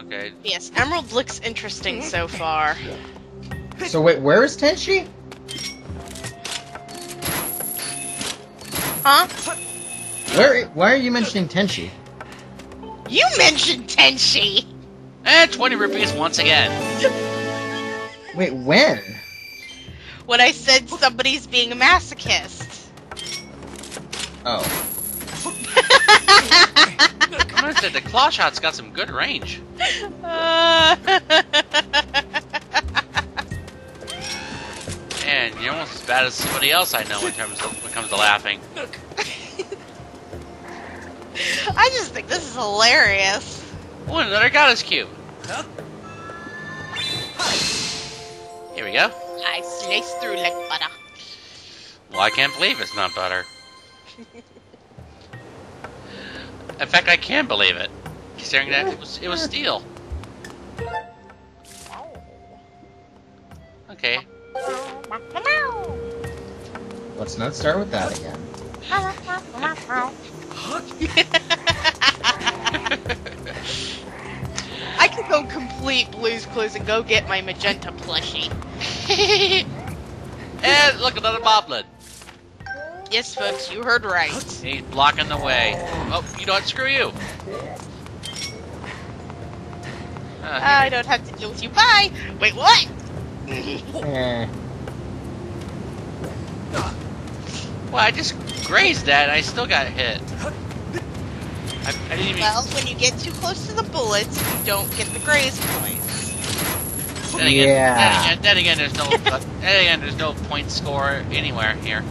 [SPEAKER 3] Okay.
[SPEAKER 1] Yes, Emerald looks interesting so far.
[SPEAKER 2] So wait, where is Tenshi?
[SPEAKER 1] Huh?
[SPEAKER 2] Where? Why are you mentioning Tenshi?
[SPEAKER 1] You mentioned Tenshi!
[SPEAKER 3] And 20 rupees once again.
[SPEAKER 2] Wait, when?
[SPEAKER 1] When I said somebody's being a masochist.
[SPEAKER 2] Oh.
[SPEAKER 3] I'm gonna the claw shot's got some good range.
[SPEAKER 1] Uh,
[SPEAKER 3] And you're almost as bad as somebody else I know in terms of when it comes to laughing.
[SPEAKER 1] I just think this is hilarious.
[SPEAKER 3] Oh, another goddess cube. Here we go.
[SPEAKER 1] I slice through like butter.
[SPEAKER 3] Well, I can't believe it's not butter. In fact, I can believe it, considering that it was it was steel. Okay.
[SPEAKER 2] Let's not start with that again.
[SPEAKER 1] I could go complete Blue's Clues and go get my magenta plushie.
[SPEAKER 3] and look, another moblin.
[SPEAKER 1] Yes, folks, you heard right.
[SPEAKER 3] He's blocking the way. Oh, you know what? Screw you. Uh,
[SPEAKER 1] I don't have to deal with you. Bye! Wait, what?
[SPEAKER 2] Eh.
[SPEAKER 3] Well, I just grazed that and I still got hit. I, I didn't even.
[SPEAKER 1] Well, when you get too close to the bullets, you don't get the graze points.
[SPEAKER 3] then again,
[SPEAKER 2] Yeah.
[SPEAKER 3] Then again, then again, there's no. then again, there's no point score anywhere here.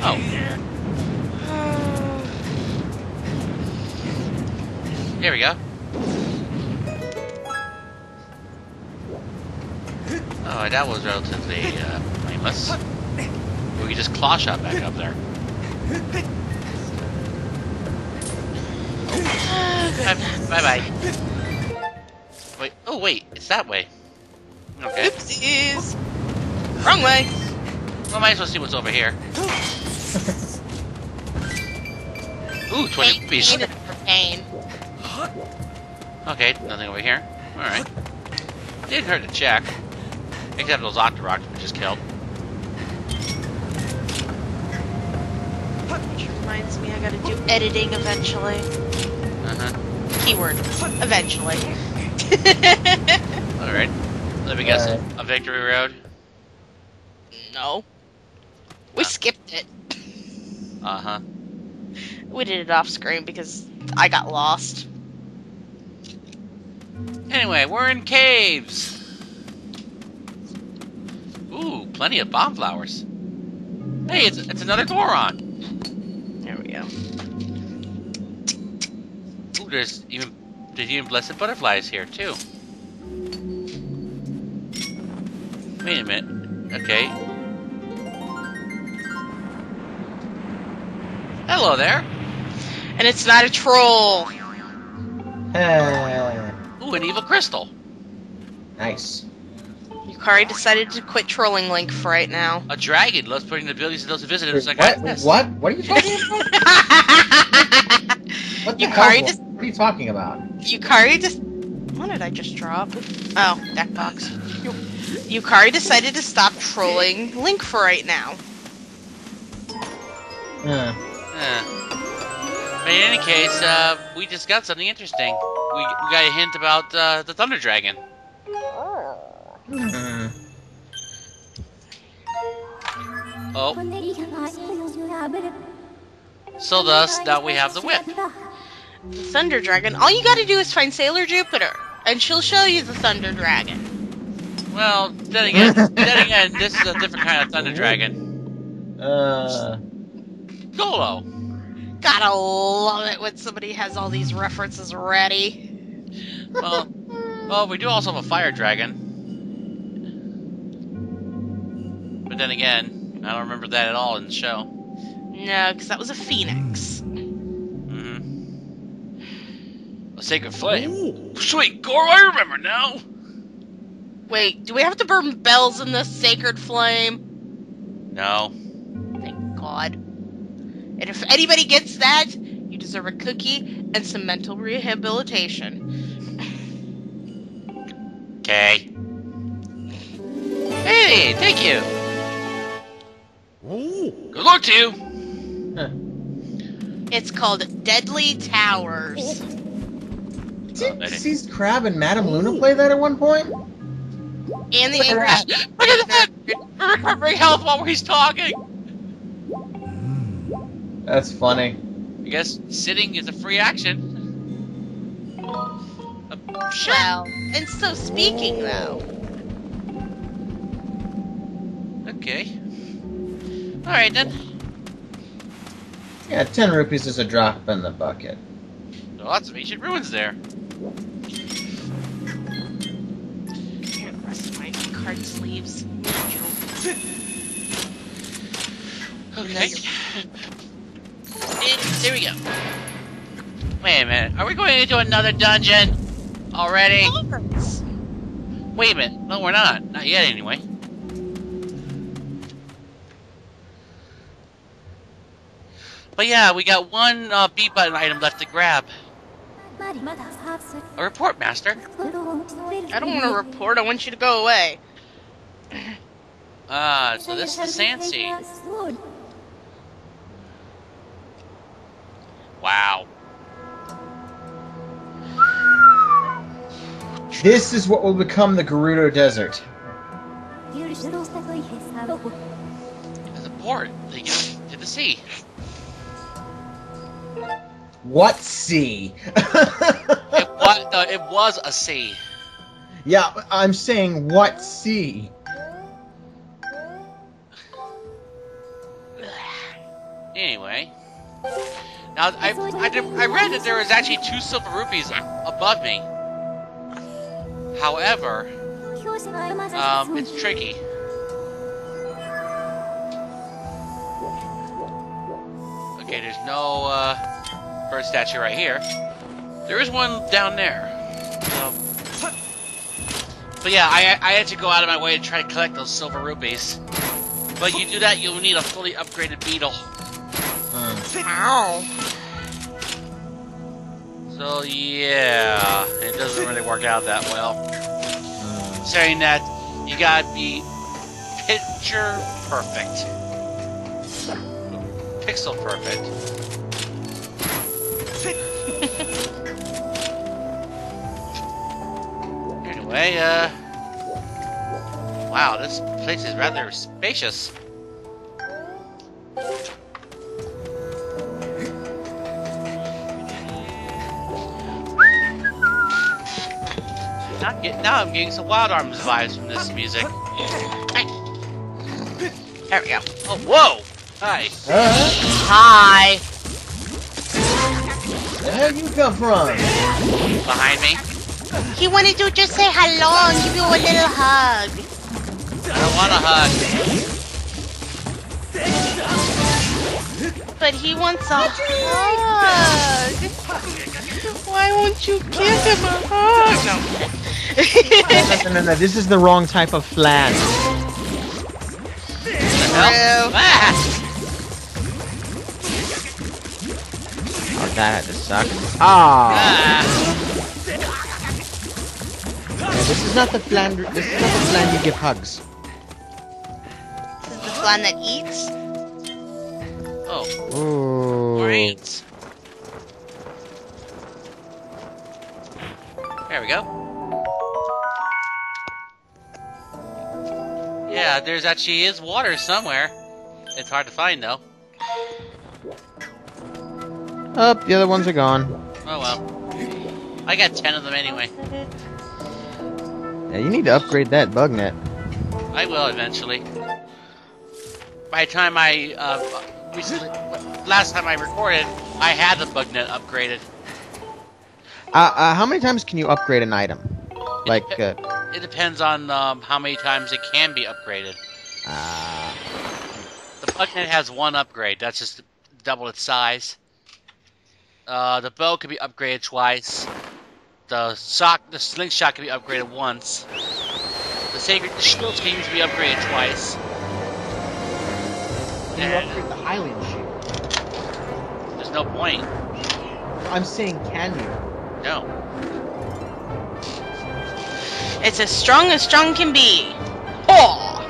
[SPEAKER 3] Oh, here we go. Oh, that was relatively uh, painless. We can just claw shot back up there. Oh, bye bye. Wait. Oh wait, it's that way. Okay.
[SPEAKER 1] Oopsies! Wrong way!
[SPEAKER 3] Well, might as well see what's over here. Ooh, 20
[SPEAKER 1] Pain,
[SPEAKER 3] rupees. Okay, nothing over here. Alright. Didn't hurt to check. Except those Octoroks we just killed.
[SPEAKER 1] Which reminds me, I gotta do editing eventually.
[SPEAKER 3] Uh-huh.
[SPEAKER 1] Keyword. Eventually.
[SPEAKER 3] Alright. Let me guess.
[SPEAKER 2] Alright.
[SPEAKER 3] A victory road?
[SPEAKER 1] no. We
[SPEAKER 3] Ah.
[SPEAKER 1] skipped it.
[SPEAKER 3] Uh-huh.
[SPEAKER 1] We did it off screen because I got lost.
[SPEAKER 3] Anyway, we're in caves. Ooh, plenty of bomb flowers. Hey, it's, it's another Goron. There's even there's even blessed butterflies here too. Wait a minute. Okay. Hello there.
[SPEAKER 1] And it's not a troll.
[SPEAKER 2] Eh.
[SPEAKER 3] Ooh, an evil crystal.
[SPEAKER 2] nice.
[SPEAKER 1] Yukari decided to quit trolling Link for right now.
[SPEAKER 3] A dragon loves putting the abilities of those who visit
[SPEAKER 2] Wait,
[SPEAKER 3] him. Like,
[SPEAKER 2] what?
[SPEAKER 3] I-
[SPEAKER 2] what? What are you talking about? What the
[SPEAKER 1] Yukari
[SPEAKER 2] hell?
[SPEAKER 1] Just
[SPEAKER 2] What are you talking about?
[SPEAKER 1] Yukari just what did I just drop? Oh, deck box. Yukari decided to stop trolling Link for right now.
[SPEAKER 2] Uh.
[SPEAKER 3] But in any case, uh, we just got something interesting. We, we got a hint about uh, the Thunder Dragon.
[SPEAKER 2] mm.
[SPEAKER 3] Oh, so thus now we have the whip.
[SPEAKER 1] The Thunder Dragon. All you gotta do is find Sailor Jupiter, and she'll show you the Thunder Dragon.
[SPEAKER 3] Well, then again, then again, this is a different kind of Thunder Dragon.
[SPEAKER 2] Uh,
[SPEAKER 3] Golo.
[SPEAKER 1] Gotta love it when somebody has all these references ready.
[SPEAKER 3] Well, well, we do also have a fire dragon. But then again, I don't remember that at all in the show.
[SPEAKER 1] No, because that was a phoenix.
[SPEAKER 3] A sacred flame. Sweet, Goro, I remember now.
[SPEAKER 1] Wait, do we have to burn bells in this sacred flame?
[SPEAKER 3] No.
[SPEAKER 1] Thank God. And if anybody gets that, you deserve a cookie and some mental rehabilitation.
[SPEAKER 3] Okay. Hey, thank you. Ooh. Good luck to you.
[SPEAKER 1] It's called Deadly Towers. Oh.
[SPEAKER 2] Did Deceased Crab and Madame Luna play that at one point?
[SPEAKER 1] And the Angry
[SPEAKER 3] Look at that! We're recovering health while he's talking.
[SPEAKER 2] That's funny.
[SPEAKER 3] I guess sitting is a free action. Uh, shit.
[SPEAKER 1] Well, and so speaking though,
[SPEAKER 3] Okay. All right then.
[SPEAKER 2] Yeah, 10 rupees is a drop in the bucket.
[SPEAKER 3] Lots of ancient ruins there.
[SPEAKER 1] Here, the rest of my card sleeves.
[SPEAKER 3] Okay. And there we go. Wait a minute. Are we going into another dungeon already? Wait a minute. No, we're not. Not yet, anyway. But yeah, we got one uh, B button item left to grab. A report, Master.
[SPEAKER 1] I don't want to report. I want you to go away.
[SPEAKER 3] Ah, so this is the sand. Wow.
[SPEAKER 2] This is what will become the Gerudo Desert.
[SPEAKER 3] There's a port leading to the sea.
[SPEAKER 2] What sea?
[SPEAKER 3] It was, no, it was a sea.
[SPEAKER 2] yeah, I'm saying what sea?
[SPEAKER 3] Anyway. Now, I, I, did- I read that there was actually two silver rupees above me. However, um, it's tricky. Okay, there's no uh, bird statue right here. There is one down there. So, but yeah, I, I had to go out of my way to try to collect those silver rupees. But you do that, you'll need a fully upgraded beetle.
[SPEAKER 1] Ow.
[SPEAKER 3] So yeah, it doesn't really work out that well. Saying that you gotta be picture perfect. Pixel perfect. Anyway, uh Wow, this place is rather spacious. Not get, now I'm getting some Wild Arms vibes from this music. There we go. Oh, whoa! Hi.
[SPEAKER 2] Uh,
[SPEAKER 1] Hi.
[SPEAKER 2] where the hell you come from?
[SPEAKER 3] Behind me.
[SPEAKER 1] He wanted to just say hello and give you a little hug.
[SPEAKER 3] I don't want a hug.
[SPEAKER 1] But he wants a hug. Why won't you give him a hug? No.
[SPEAKER 2] no, no, no, this is the wrong type of flag.
[SPEAKER 3] The hell?
[SPEAKER 1] True.
[SPEAKER 2] Oh, that had to suck. Ah,
[SPEAKER 3] Ah!
[SPEAKER 2] Yeah, this is not the plan. This is not the plan you give hugs.
[SPEAKER 1] This is the plan that eats.
[SPEAKER 3] Oh,
[SPEAKER 2] Ooh.
[SPEAKER 3] great. There we go. Yeah, there's actually is water somewhere. It's hard to find though.
[SPEAKER 2] Oh, the other ones are gone.
[SPEAKER 3] Oh well. I got ten of them anyway.
[SPEAKER 2] Yeah, you need to upgrade that bug net.
[SPEAKER 3] I will eventually. by the time I uh, recently, last time I recorded, I had the bug net upgraded.
[SPEAKER 2] Uh, uh, how many times can you upgrade an item? Like, uh,
[SPEAKER 3] It depends on um, how many times it can be upgraded.
[SPEAKER 2] uh,
[SPEAKER 3] The bug net has one upgrade. That's just double its size. Uh, the bow can be upgraded twice. The sock, the slingshot can be upgraded once. The sacred shields can usually be upgraded twice.
[SPEAKER 2] can you
[SPEAKER 3] And
[SPEAKER 2] upgrade the Hylian shield?
[SPEAKER 3] there's no point.
[SPEAKER 2] I'm saying, can you?
[SPEAKER 3] No.
[SPEAKER 1] It's as strong as strong can be. Oh!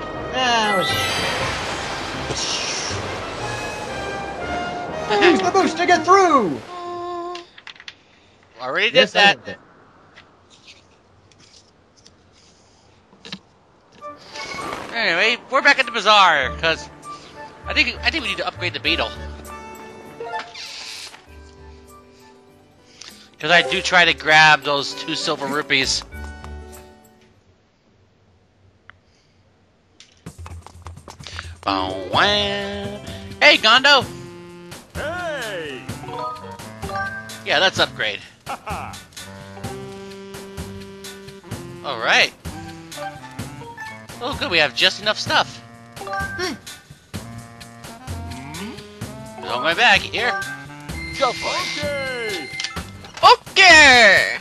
[SPEAKER 2] Use the boost to get through!
[SPEAKER 3] Already did
[SPEAKER 2] Yes,
[SPEAKER 3] that.
[SPEAKER 2] did it.
[SPEAKER 3] Anyway, we're back at the bazaar because I think I think we need to upgrade the beetle. Because I do try to grab those two silver rupees. Hey, Gondo.
[SPEAKER 5] Hey!
[SPEAKER 3] Yeah, let's upgrade. All right. Oh, good. We have just enough stuff. Hmm. Hmm? On my back here. Go for it.
[SPEAKER 5] Okay!
[SPEAKER 1] Okay!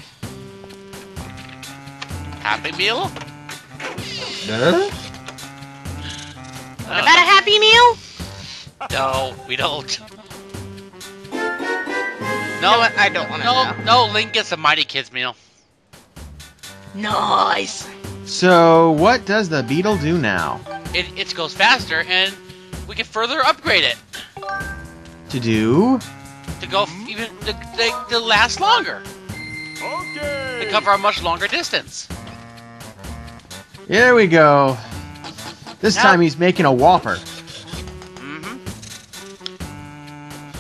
[SPEAKER 3] Happy meal?
[SPEAKER 2] Huh?
[SPEAKER 1] What about a happy meal?
[SPEAKER 3] No, we don't.
[SPEAKER 1] You know
[SPEAKER 3] No.
[SPEAKER 1] I don't want to
[SPEAKER 3] no,
[SPEAKER 1] know.
[SPEAKER 3] no. Link gets a Mighty Kids meal.
[SPEAKER 1] Nice.
[SPEAKER 2] So, what does the beetle do now?
[SPEAKER 3] It it goes faster, and we can further upgrade it
[SPEAKER 2] To do?
[SPEAKER 3] to go f- even to, to, to last longer,
[SPEAKER 5] Okay!
[SPEAKER 3] to cover a much longer distance.
[SPEAKER 2] Here we go. This
[SPEAKER 3] Now-
[SPEAKER 2] time he's making a Whopper.
[SPEAKER 3] Mm-hmm.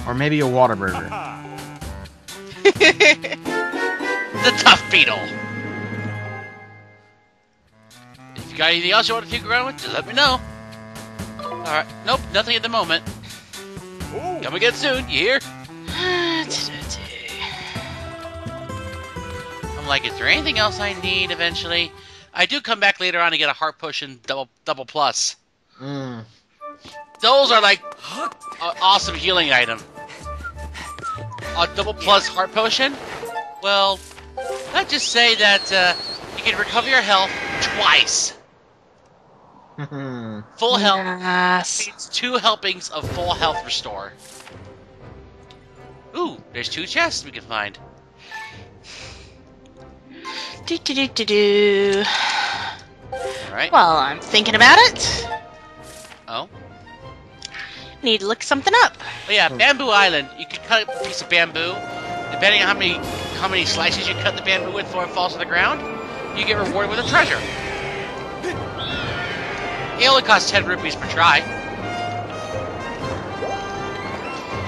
[SPEAKER 2] Or maybe a Whataburger.
[SPEAKER 3] The tough beetle. Got anything else you want to figure around with, just let me know. Alright, nope, nothing at the moment.
[SPEAKER 5] Oh!
[SPEAKER 3] Come again soon, you hear? I'm like, is there anything else I need eventually? I do come back later on to get a heart potion double double plus.
[SPEAKER 2] Mm.
[SPEAKER 3] Those are like an awesome healing item. A double plus heart potion? Well, let's just say that uh, you can recover your health twice. Mm-hmm. Full health
[SPEAKER 1] Yes.
[SPEAKER 3] means two helpings of full health restore. Ooh, there's two chests we can find.
[SPEAKER 1] Do do do do do.
[SPEAKER 3] Alright.
[SPEAKER 1] Well, I'm thinking about it.
[SPEAKER 3] Oh.
[SPEAKER 1] Need to look something up.
[SPEAKER 3] Oh yeah, Bamboo Island. You can cut a piece of bamboo. Depending on how many how many slices you cut the bamboo with before it falls to the ground, you get rewarded with a treasure. It only costs 10 rupees per try.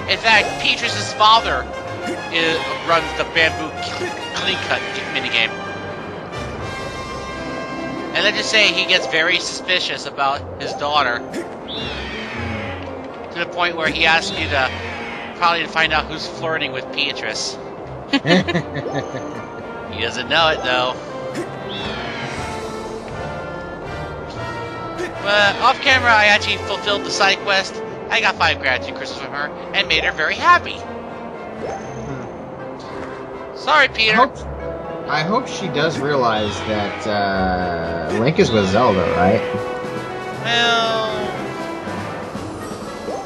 [SPEAKER 3] In fact, Peatrice's father is, runs the bamboo clean cut minigame. And let's just say he gets very suspicious about his daughter to the point where he asks you to probably to find out who's flirting with Peatrice. He doesn't know it though. But off camera, I actually fulfilled the side quest. I got five gratitude crystals from her and made her very happy. Sorry,
[SPEAKER 2] I
[SPEAKER 3] Peter.
[SPEAKER 2] hope, I hope she does realize that uh, Link is with Zelda, right?
[SPEAKER 3] Well,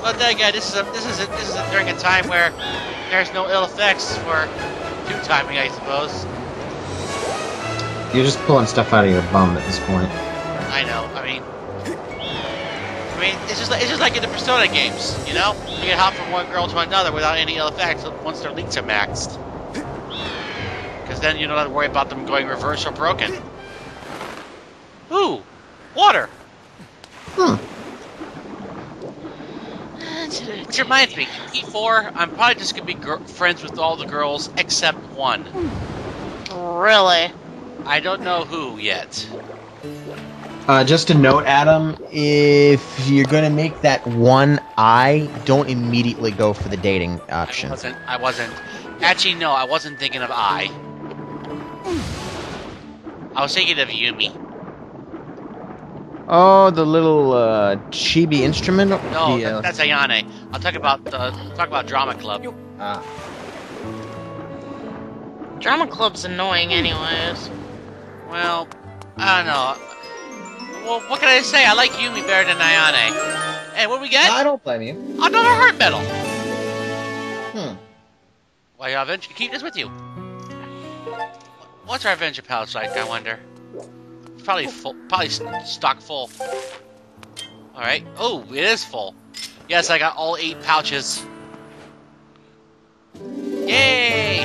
[SPEAKER 3] but then again, this is a this is a, this is a, during a time where there's no ill effects for two timing, I suppose.
[SPEAKER 2] You're just pulling stuff out of your bum at this point.
[SPEAKER 3] I know. I mean, I mean, it's just like, it's just like in the Persona games, you know. You can hop from one girl to another without any ill effects once their links are maxed. Because then you don't have to worry about them going reverse or broken. Ooh, water.
[SPEAKER 2] Hmm.
[SPEAKER 3] Which reminds me, P4, I'm probably just gonna be gr- friends with all the girls except one.
[SPEAKER 1] Really?
[SPEAKER 3] I don't know who yet.
[SPEAKER 2] Uh, just a note, Adam. If you're gonna make that one Ai, don't immediately go for the dating option.
[SPEAKER 3] I
[SPEAKER 2] option.
[SPEAKER 3] wasn't. I wasn't. Actually, no, I wasn't thinking of Ai. I was thinking of Yumi.
[SPEAKER 2] Oh, the little uh, chibi instrument.
[SPEAKER 3] No,
[SPEAKER 2] The, uh,
[SPEAKER 3] that, that's Ayane. I'll talk about uh, talk about Drama Club.
[SPEAKER 2] ah.
[SPEAKER 1] Drama Club's annoying, anyways.
[SPEAKER 3] Well, I don't know. Well, what can I say? I like Yumi better than Ayane. Hey, what we get?
[SPEAKER 2] I don't blame you.
[SPEAKER 3] Another heart medal.
[SPEAKER 2] Hmm.
[SPEAKER 3] Why you Avenger keep this with you? What's our Adventure pouch like? I wonder. Probably full. Probably stock full. All right. Oh, it is full. Yes, I got all eight pouches. Yay!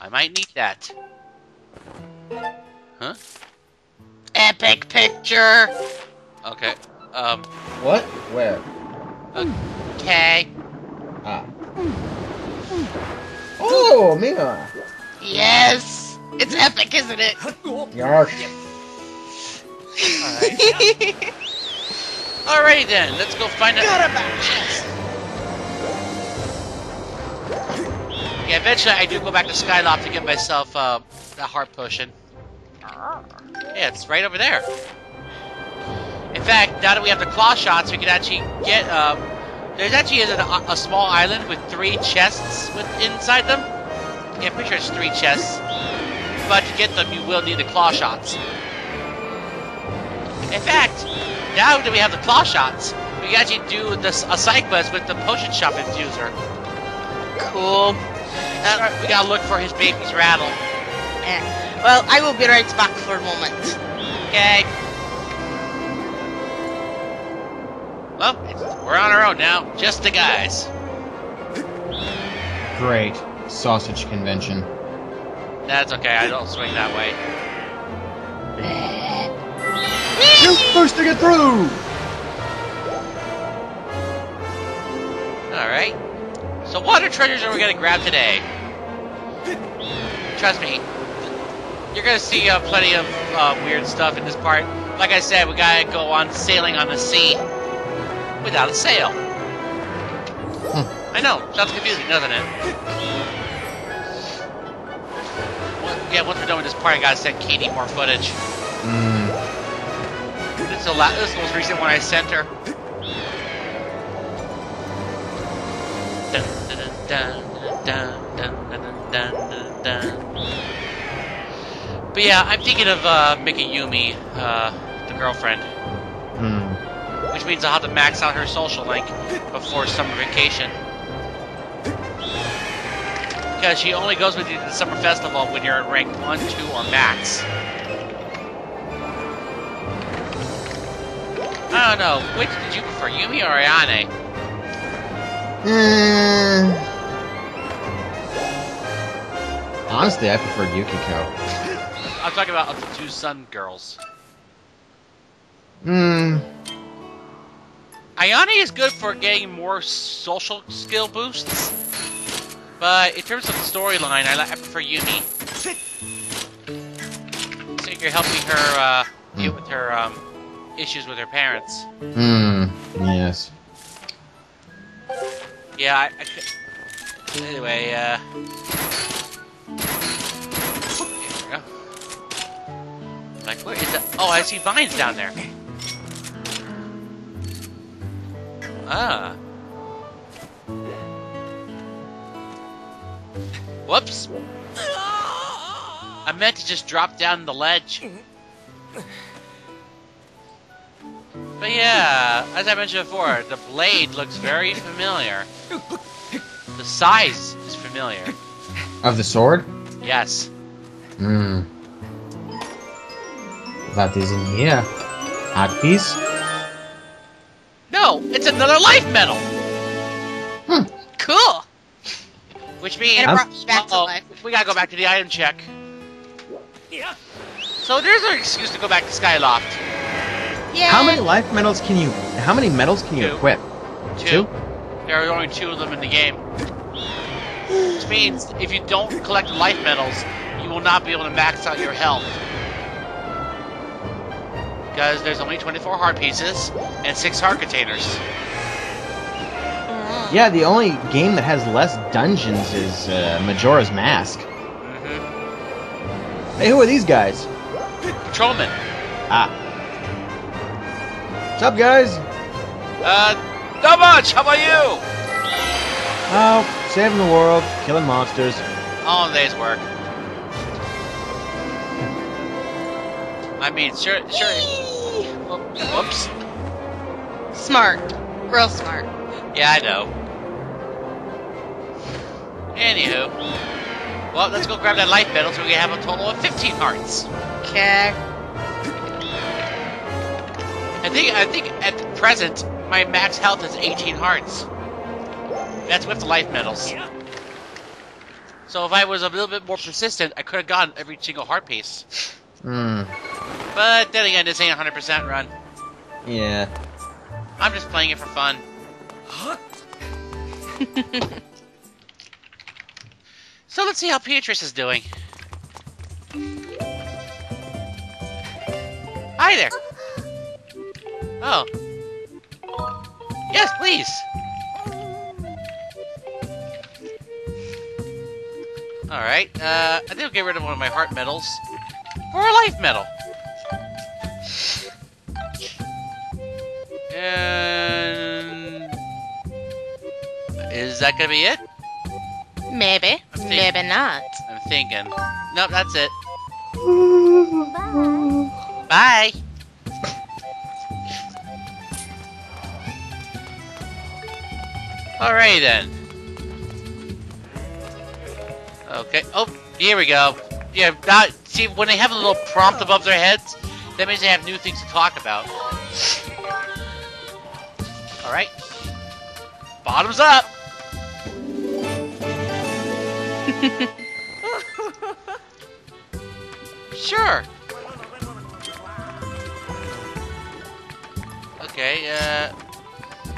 [SPEAKER 3] I might need that. Huh?
[SPEAKER 1] Epic picture.
[SPEAKER 3] Okay. Um.
[SPEAKER 2] What? Where?
[SPEAKER 3] Okay.
[SPEAKER 2] Ah. Oh, Mina.
[SPEAKER 1] Yes. It's epic, isn't it?
[SPEAKER 2] Yarsh.
[SPEAKER 3] Alright. Alrighty then, let's go find out. Yeah, eventually I do go back to Skyloft to get myself uh, that heart potion. Yeah, it's right over there. In fact, now that we have the claw shots, we can actually get. Um, there's actually is a, a small island with three chests with inside them. Yeah, I'm pretty sure it's three chests. But to get them, you will need the claw shots. In fact, now that we have the claw shots, we can actually do this a side quest with the potion shop infuser.
[SPEAKER 1] Cool.
[SPEAKER 3] We gotta look for his baby's rattle.
[SPEAKER 1] Eh. Well, I will be right back for a moment.
[SPEAKER 3] Okay. Well, we're on our own now. Just the guys.
[SPEAKER 2] Great. Sausage convention.
[SPEAKER 3] That's okay. I don't swing that way.
[SPEAKER 2] You're supposed to get through!
[SPEAKER 3] All right. So, what other treasures are we gonna grab today? Trust me, you're gonna see uh, plenty of uh, weird stuff in this part. Like I said, we gotta go on sailing on the sea without a sail. I know, sounds confusing, doesn't it? Well, yeah, once we're done with this part, I gotta send Katie more footage.
[SPEAKER 2] Mm.
[SPEAKER 3] This is the, la- this is the most recent one I sent her. Dun, dun, dun, dun, dun, dun, dun, dun, dun. But yeah, I'm thinking of uh, making Yumi uh, the girlfriend,
[SPEAKER 2] Hmm.
[SPEAKER 3] which means I'll have to max out her social link before summer vacation. Because she only goes with you to the summer festival when you're at rank 1, 2, or max. I don't know, which did you prefer, Yumi or Ayane?
[SPEAKER 2] Mm. Honestly, I preferred Yukiko.
[SPEAKER 3] I'm talking about the two sun girls.
[SPEAKER 2] Hmm.
[SPEAKER 3] Ayane is good for getting more social skill boosts, but in terms of the storyline, I, I prefer Yumi. So you're helping her uh, deal with her um, issues with her parents.
[SPEAKER 2] Hmm. Yes.
[SPEAKER 3] Yeah, I, I. Anyway, uh... Like, where is that? Oh, I see vines down there. Ah. Whoops. I meant to just drop down the ledge. But yeah, as I mentioned before, the blade looks very familiar. The size is familiar.
[SPEAKER 2] Of the sword?
[SPEAKER 3] Yes.
[SPEAKER 2] Hmm. That is in here. Hot piece?
[SPEAKER 3] No, it's another life medal! Hmm.
[SPEAKER 1] Cool.
[SPEAKER 3] Which means
[SPEAKER 1] And it brought me back to life.
[SPEAKER 3] we gotta go back to the item check. Yeah. So there's an excuse to go back to Skyloft.
[SPEAKER 1] Yeah.
[SPEAKER 2] How many life medals can you? How many medals can you
[SPEAKER 3] Two.
[SPEAKER 2] equip?
[SPEAKER 3] Two.
[SPEAKER 2] Two?
[SPEAKER 3] There are only two of them in the game. Which means if you don't collect life medals, you will not be able to max out your health. Because there's only 24 heart pieces and 6 heart containers.
[SPEAKER 2] Yeah, the only game that has less dungeons is uh, Majora's Mask.
[SPEAKER 3] hmm
[SPEAKER 2] Hey, who are these guys?
[SPEAKER 3] Patrolman.
[SPEAKER 2] Ah. What's up, guys?
[SPEAKER 3] Uh, not much! How about you?
[SPEAKER 2] Oh, saving the world, killing monsters.
[SPEAKER 3] All day's work. I mean, sure, sure. Whoops.
[SPEAKER 1] Smart. Real smart.
[SPEAKER 3] Yeah, I know. Anywho. Well, let's go grab that life medal so we can have a total of 15 hearts.
[SPEAKER 1] Okay.
[SPEAKER 3] I think I think at the present my max health is 18 hearts. That's with the life medals. So if I was a little bit more persistent, I could have gotten every single heart piece.
[SPEAKER 2] Hmm.
[SPEAKER 3] But then again, this ain't a 100% run.
[SPEAKER 2] Yeah.
[SPEAKER 3] I'm just playing it for fun. so let's see how Peatrice is doing. Hi there. Oh. Yes, please. Alright, uh, I think I'll get rid of one of my heart medals for a life medal. And is that gonna be it?
[SPEAKER 1] Maybe. Maybe not.
[SPEAKER 3] I'm thinking. Nope, that's it.
[SPEAKER 4] Bye.
[SPEAKER 3] Bye. Alrighty then. Okay. Oh, here we go. Yeah, now, see, when they have a little prompt above their heads, that means they have new things to talk about. Alright. Bottoms up! Sure. Okay, uh...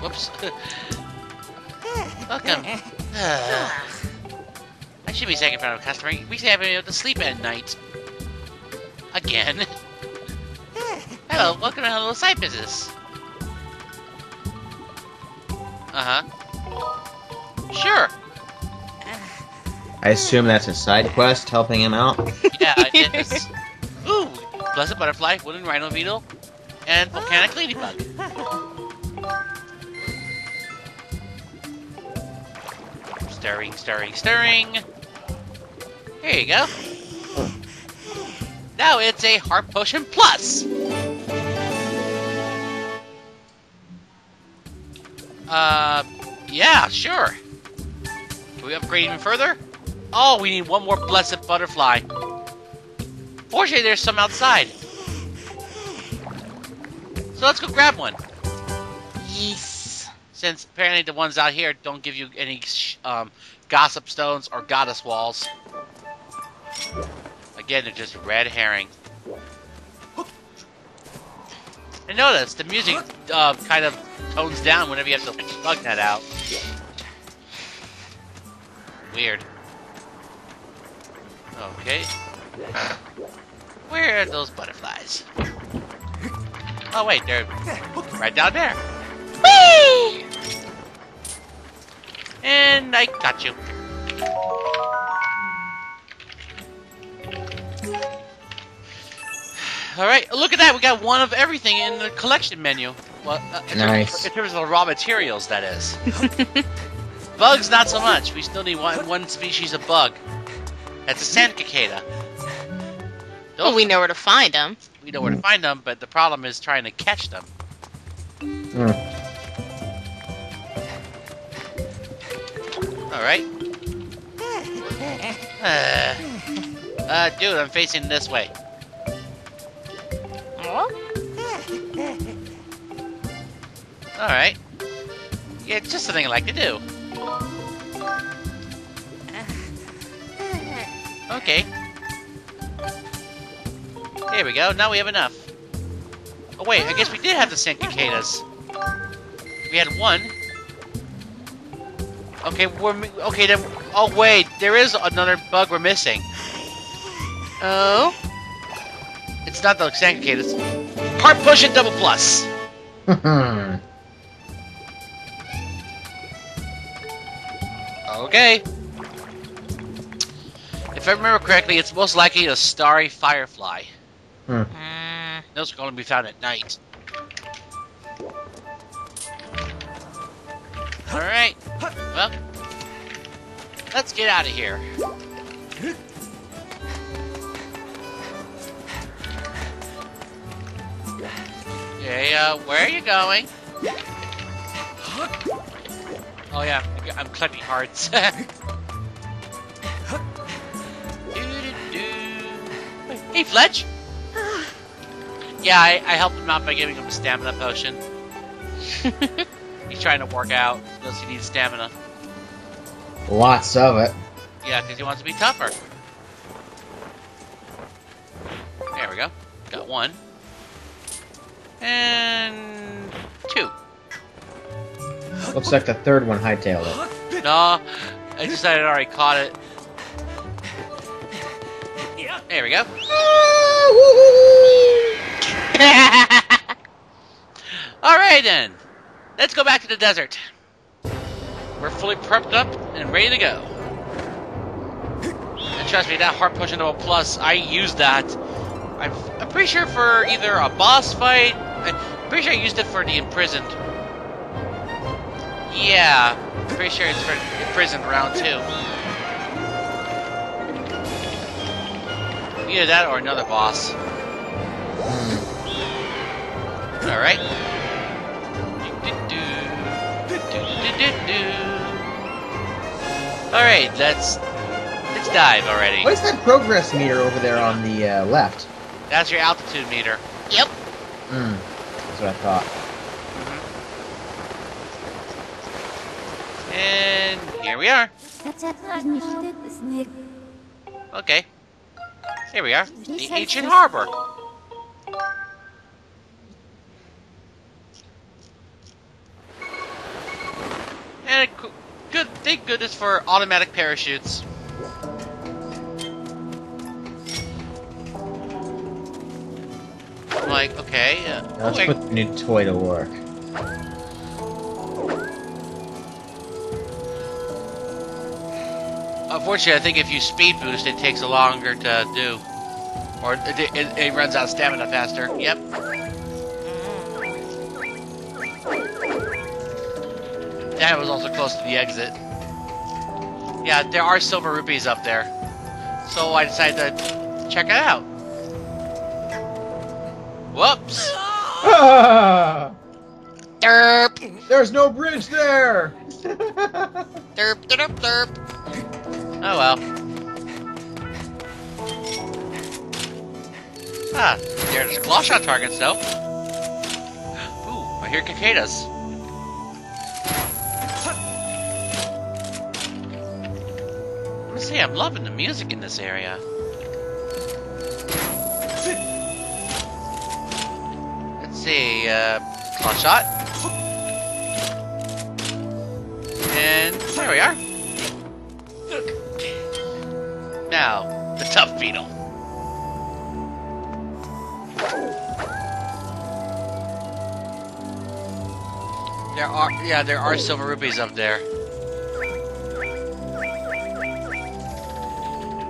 [SPEAKER 3] Whoops. Welcome. I should be second of customer. We should have been able to sleep at night. Again. Hello, welcome to little side business. Uh-huh. Sure.
[SPEAKER 2] I assume that's a side quest helping him out.
[SPEAKER 3] Yeah, it is. Ooh, blessed butterfly, wooden rhino beetle, and volcanic ladybug. Stirring, stirring, stirring. Here you go. Now it's a heart potion plus. Uh, yeah, sure. Can we upgrade even further? Oh, we need one more blessed butterfly. Fortunately, there's some outside. So let's go grab one.
[SPEAKER 1] Yes.
[SPEAKER 3] Since apparently the ones out here don't give you any um, gossip stones or goddess walls. Again, they're just red herring. And notice the music uh, kind of tones down whenever you have to plug that out. Weird. Okay. Where are those butterflies? Oh wait, they're right down there.
[SPEAKER 1] Whee!
[SPEAKER 3] And I got you. All right, look at that. We got one of everything in the collection menu. Well, uh, in,
[SPEAKER 2] Nice.
[SPEAKER 3] terms, in terms of the raw materials, that is. Bugs, not so much. We still need one, one species of bug. That's a sand cicada. Those,
[SPEAKER 1] Well, we know where to find them.
[SPEAKER 3] we know where to find them, but the problem is trying to catch them.
[SPEAKER 2] Hmm.
[SPEAKER 3] All right. Uh, uh, dude, I'm facing this way.
[SPEAKER 1] Oh.
[SPEAKER 3] All right. Yeah, it's just something I like to do. Okay. Here we go. Now we have enough. Oh wait, I guess we did have the sand cicadas. We had one. Okay, we're okay then. Oh wait, there is another bug we're missing.
[SPEAKER 1] Oh.
[SPEAKER 3] It's not the sand cicadas. push and double plus. Okay. If I remember correctly, it's most likely a starry firefly.
[SPEAKER 1] Mm,
[SPEAKER 3] Those are going to be found at night. Alright. Well, let's get out of here. Okay, uh, where are you going? Oh yeah, I'm collecting hearts. Hey, Fletch! Yeah, I, I helped him out by giving him a stamina potion. He's trying to work out, because he needs stamina.
[SPEAKER 2] Lots of it.
[SPEAKER 3] Yeah, because he wants to be tougher. There we go. Got one. And two.
[SPEAKER 2] Looks like the third one hightailed it.
[SPEAKER 3] No, I decided I already caught it. There we go. Alright then. Let's go back to the desert. We're fully prepped up and ready to go. And trust me, that heart potion double plus, I used that. I'm, I'm pretty sure for either a boss fight. I'm pretty sure I used it for the imprisoned. Yeah, pretty sure it's for imprisoned round two. Either that or another boss. Alright. Alright, let's let's dive already.
[SPEAKER 2] What is that progress meter over there on the uh, left?
[SPEAKER 3] That's your altitude meter.
[SPEAKER 1] Yep.
[SPEAKER 2] Hmm. That's what I thought.
[SPEAKER 3] And here we are. Okay. Here we are. The ancient harbor. And good, thank goodness for automatic parachutes. Like, okay. Uh,
[SPEAKER 2] Now let's put the new toy to work.
[SPEAKER 3] Unfortunately, I think if you speed boost, it takes a longer to do. Or it, it, it runs out of stamina faster. Yep. That was also close to the exit. Yeah, there are silver rupees up there. So I decided to check it out. Whoops!
[SPEAKER 2] Ah!
[SPEAKER 1] Derp.
[SPEAKER 2] There's no bridge there!
[SPEAKER 1] Derp. Derp. Derp.
[SPEAKER 3] Oh well. Ah, there's claw shot targets though. Ooh, I hear cicadas. Let me see, I'm loving the music in this area. See, uh, claw shot. And there we are. Now, the tough beetle. There are, yeah, there are silver rupees up there.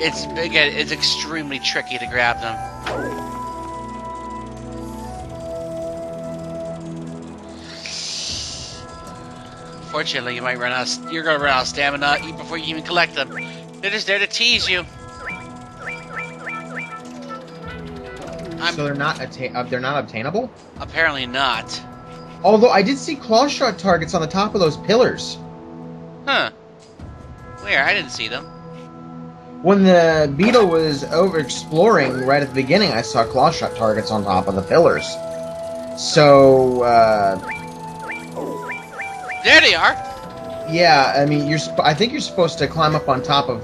[SPEAKER 3] It's again, it's extremely tricky to grab them. Fortunately, you might run out. You're gonna run out of stamina even before you even collect them. They're just there to tease you. I'm
[SPEAKER 2] so they're not atta- uh, they're not obtainable.
[SPEAKER 3] apparently not.
[SPEAKER 2] Although I did see claw shot targets on the top of those pillars.
[SPEAKER 3] Huh. Where? I didn't see them.
[SPEAKER 2] When the beetle was over exploring right at the beginning, I saw claw shot targets on top of the pillars. So uh,
[SPEAKER 3] There they are.
[SPEAKER 2] yeah, I mean, you're. Sp- I think you're supposed to climb up on top of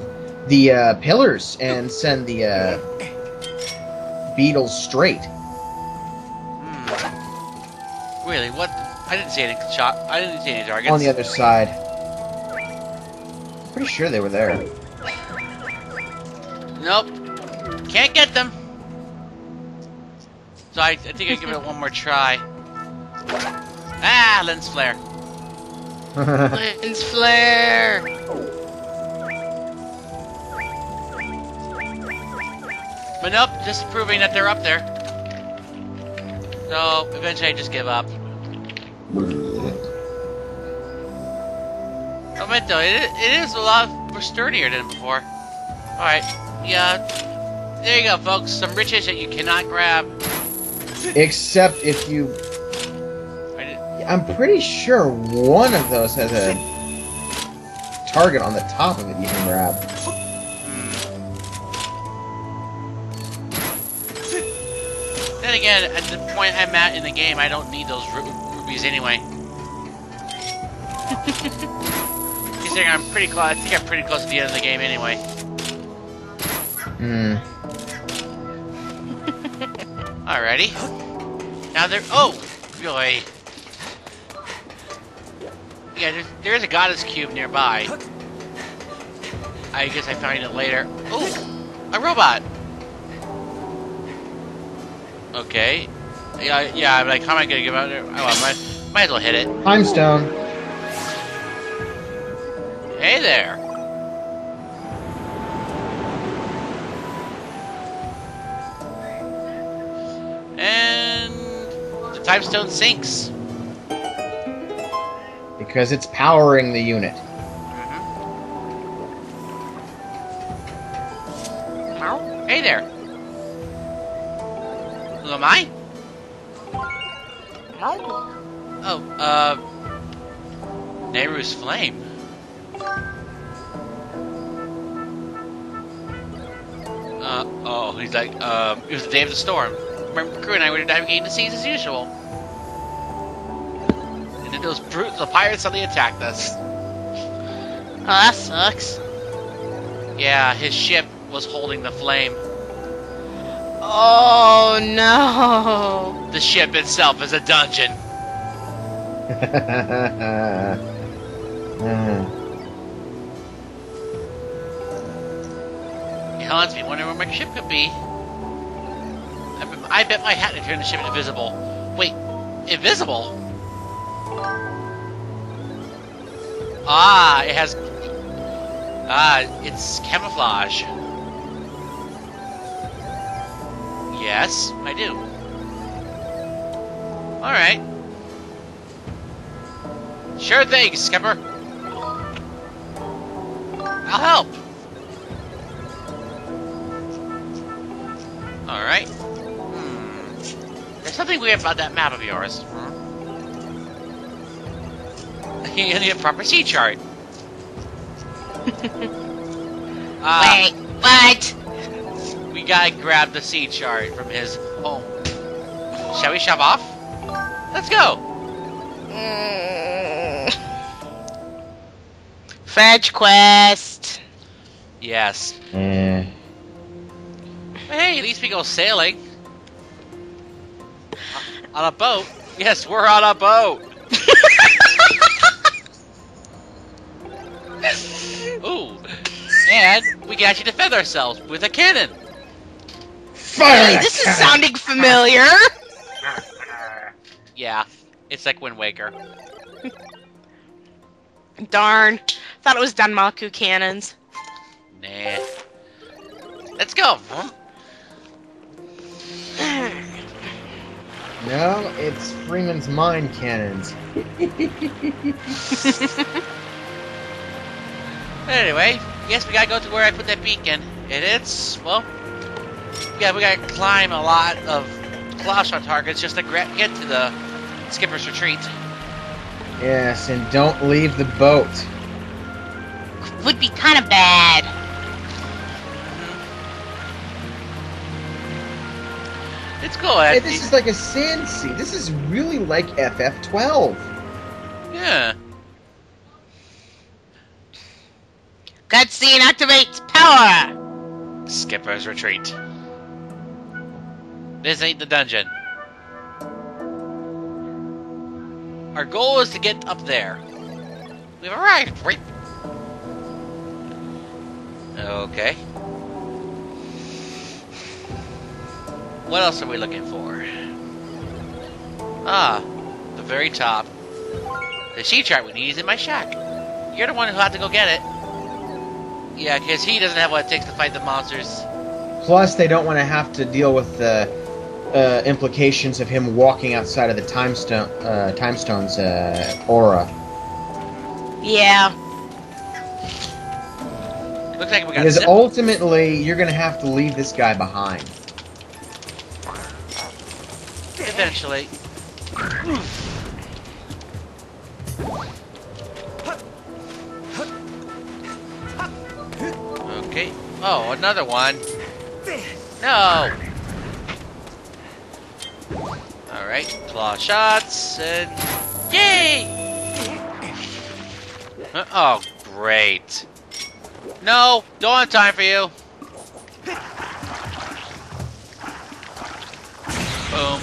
[SPEAKER 2] the uh, pillars and send the uh, beetles straight.
[SPEAKER 3] Hmm. Really? What? I didn't see any shot. I didn't see any targets.
[SPEAKER 2] on the other side. Pretty sure they were there.
[SPEAKER 3] Nope. Can't get them. So I, I think I give it one more try. Ah, lens flare.
[SPEAKER 1] Lens flare.
[SPEAKER 3] But nope, just proving that they're up there. So eventually I just give up. Oh, I admit though, it, it is a lot more sturdier than before. Alright, yeah. There you go, folks. Some riches that you cannot grab.
[SPEAKER 2] Except if you.
[SPEAKER 3] I did-
[SPEAKER 2] I'm pretty sure one of those has a target on the top of it you can grab.
[SPEAKER 3] hmm. Then again, at the point I'm at in the game, I don't need those ru- rubies anyway. Considering I'm pretty close, I think I'm pretty close to the end of the game anyway.
[SPEAKER 2] Hmm.
[SPEAKER 3] Alrighty. Now there. Oh, boy. Yeah, there's, there's a goddess cube nearby. I guess I find it later. Ooh, a robot. Okay. Yeah, yeah. I'm like, how am I gonna give out there? Oh, well, might, might as well hit it.
[SPEAKER 2] Time stone.
[SPEAKER 3] Hey there. And the time stone sinks.
[SPEAKER 2] Because it's powering the unit.
[SPEAKER 3] Mhm. Hey there. Who am I? Oh, uh, Nayru's flame. Uh, oh, he's like, um, it was the day of the storm. Remember, crew and I were navigating the seas as usual. And those brutes, the pirates suddenly attacked us.
[SPEAKER 1] Oh, that sucks.
[SPEAKER 3] Yeah, his ship was holding the flame.
[SPEAKER 1] Oh no.
[SPEAKER 3] The ship itself is a dungeon. It haunts me, wondering where my ship could be. I bet, I bet my hat to turn the ship invisible. Wait, invisible? Ah, it has. Ah, it's camouflage. Yes, I do. Alright. Sure thing, Skipper. I'll help. Alright. Hmm. There's something weird about that map of yours. You need a proper sea chart. uh,
[SPEAKER 1] Wait, what?
[SPEAKER 3] we gotta grab the sea chart from his home. Shall we shove off? Let's go!
[SPEAKER 1] Mm. Fetch quest.
[SPEAKER 3] Yes.
[SPEAKER 2] Eh.
[SPEAKER 3] Hey, at least we go sailing. On a boat? Yes, we're on a boat! And we can actually defend ourselves with a cannon.
[SPEAKER 2] Fire!
[SPEAKER 1] Hey,
[SPEAKER 2] that
[SPEAKER 1] this is sounding familiar.
[SPEAKER 3] Yeah, it's like Wind Waker.
[SPEAKER 1] Darn. Thought it was Danmaku cannons.
[SPEAKER 3] Nah. Let's go.
[SPEAKER 2] No, it's Freeman's mine cannons.
[SPEAKER 3] Anyway, yes, we gotta go to where I put that beacon. And it's, well, yeah, we gotta climb a lot of clawshot targets just to get to the skipper's retreat.
[SPEAKER 2] Yes, and don't leave the boat.
[SPEAKER 1] Would be kind of bad. Mm-hmm.
[SPEAKER 3] It's cool.
[SPEAKER 2] Hey, this is like a sand sea. This is really like FF12.
[SPEAKER 3] yeah.
[SPEAKER 1] Cutscene activates power.
[SPEAKER 3] Skipper's retreat. This ain't the dungeon. Our goal is to get up there. We've arrived. Right. Okay. What else are we looking for? Ah, the very top. The sea chart we need is in my shack. You're the one who had to go get it. Yeah, because he doesn't have what it takes to fight the monsters.
[SPEAKER 2] Plus, they don't want to have to deal with the uh, implications of him walking outside of the time stone, uh, time stone's uh, aura.
[SPEAKER 1] Yeah.
[SPEAKER 3] Looks like we got
[SPEAKER 2] Because
[SPEAKER 3] zip.
[SPEAKER 2] ultimately, you're gonna have to leave this guy behind.
[SPEAKER 3] Eventually. Okay. Oh, another one. No. Alright, claw shots, and yay! Uh, Oh, great. No, don't have time for you. Boom.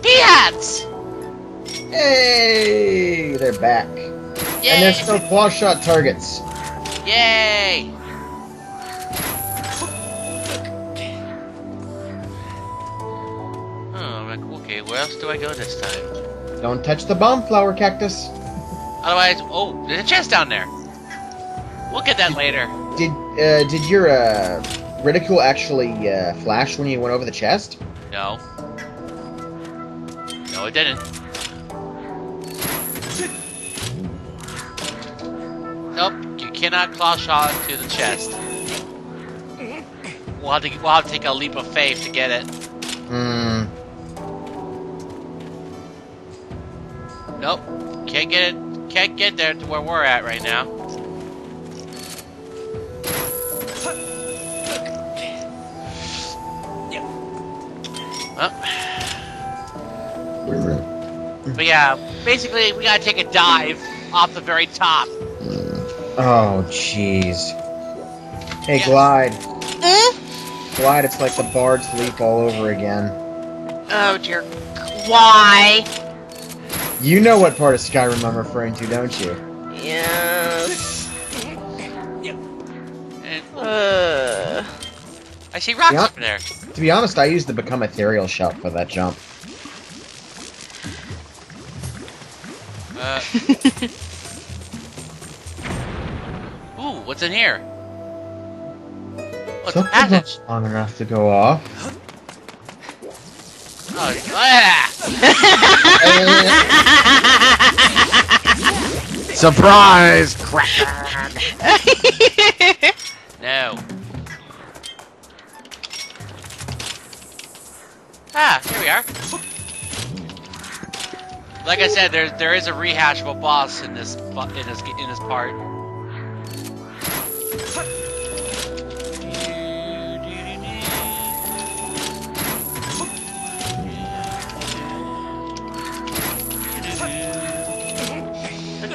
[SPEAKER 3] Peanuts!
[SPEAKER 2] Hey, they're back,
[SPEAKER 3] Yay!
[SPEAKER 2] and they're still claw shot targets.
[SPEAKER 3] Yay! Oh, like, okay, where else do I go this time?
[SPEAKER 2] Don't touch the bomb flower cactus.
[SPEAKER 3] Otherwise, oh, there's a chest down there. We'll get that later.
[SPEAKER 2] Did uh, did your uh, reticle actually uh, flash when you went over the chest?
[SPEAKER 3] No. No, it didn't. Nope, you cannot claw shot to the chest. We'll have to we'll have to take a leap of faith to get it.
[SPEAKER 2] Hmm.
[SPEAKER 3] Nope, can't get it. Can't get there to where we're at right now. Oh. But yeah, basically we gotta take a dive off the very top.
[SPEAKER 2] Oh, jeez. Hey,
[SPEAKER 3] Yeah.
[SPEAKER 2] Glide.
[SPEAKER 1] Eh?
[SPEAKER 2] Glide, it's like the Bard's Leap all over again.
[SPEAKER 1] Oh dear. Why?
[SPEAKER 2] You know what part of Skyrim I'm referring to, don't you?
[SPEAKER 1] Yes.
[SPEAKER 3] And
[SPEAKER 1] Uh.
[SPEAKER 3] I see rocks
[SPEAKER 2] Yeah.
[SPEAKER 3] up there.
[SPEAKER 2] To be honest, I used the Become Ethereal shout for that jump.
[SPEAKER 3] Uh, what's in here? What's a
[SPEAKER 2] Something's
[SPEAKER 3] passage?
[SPEAKER 2] not long enough to go off.
[SPEAKER 3] Oh!
[SPEAKER 2] Surprise! Crap!
[SPEAKER 3] No. Ah, here we are. Like I said, there there is a rehashable boss in this in this in this part.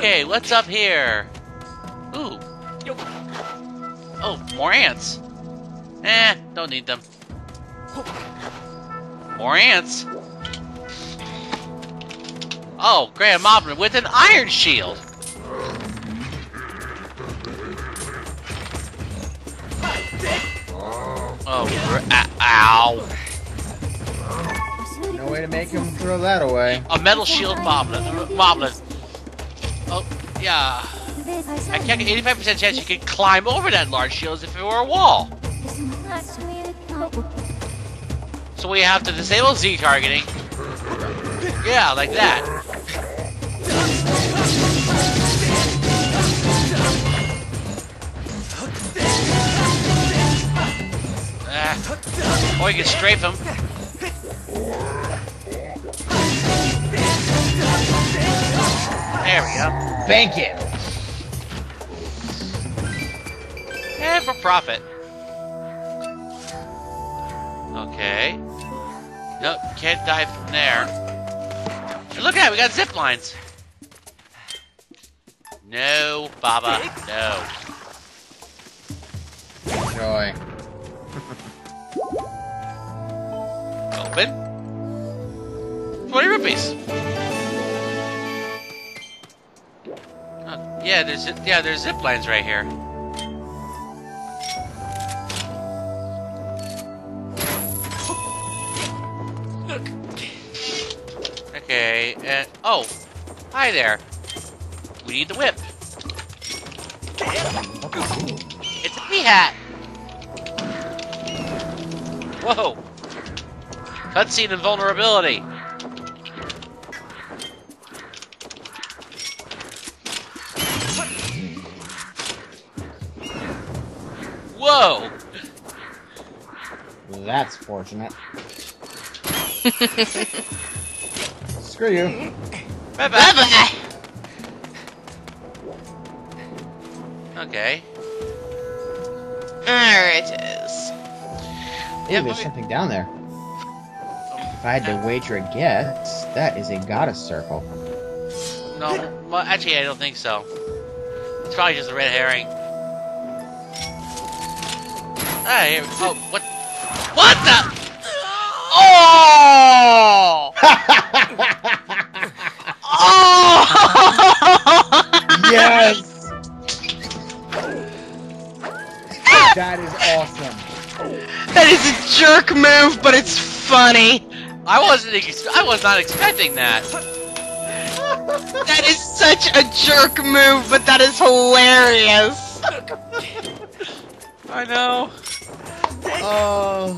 [SPEAKER 3] Okay, what's up here? Ooh. Oh, more ants. Eh, don't need them. More ants. Oh, Grand Moblin with an iron shield. Oh, ow.
[SPEAKER 2] No way to make him throw that away.
[SPEAKER 3] A metal shield moblin. Moblin. Oh, yeah. I can't get 85% chance you could climb over that large shield as if it were a wall. So we have to disable Z targeting. Yeah, like that. Ah. Or you can strafe him. There we go.
[SPEAKER 2] Bank it!
[SPEAKER 3] And for profit. Okay. Nope, can't dive from there. And look at it, we got zip lines. No, Baba, no.
[SPEAKER 2] Joy.
[SPEAKER 3] Open. 20 rupees. Oh, yeah, there's yeah, there's zip lines right here. Okay, and oh, hi there. We need the whip. It's a Peahat. Whoa. Cutscene invulnerability. Whoa!
[SPEAKER 2] That's fortunate. Screw you.
[SPEAKER 3] Bye bye.
[SPEAKER 1] Bye-bye.
[SPEAKER 3] Okay.
[SPEAKER 1] There it is.
[SPEAKER 2] Ooh,
[SPEAKER 3] Yeah,
[SPEAKER 2] there's something down there. I had to wager a guess, that is a goddess circle.
[SPEAKER 3] No, well, actually, I don't think so. It's probably just a red herring. Ah, here, oh, what? What the?
[SPEAKER 1] Oh! oh!
[SPEAKER 2] yes! that is awesome.
[SPEAKER 1] That is a jerk move, but it's funny.
[SPEAKER 3] I wasn't. Ex- I was not expecting that.
[SPEAKER 1] That is such a jerk move, but that is hilarious.
[SPEAKER 3] I know.
[SPEAKER 2] Oh.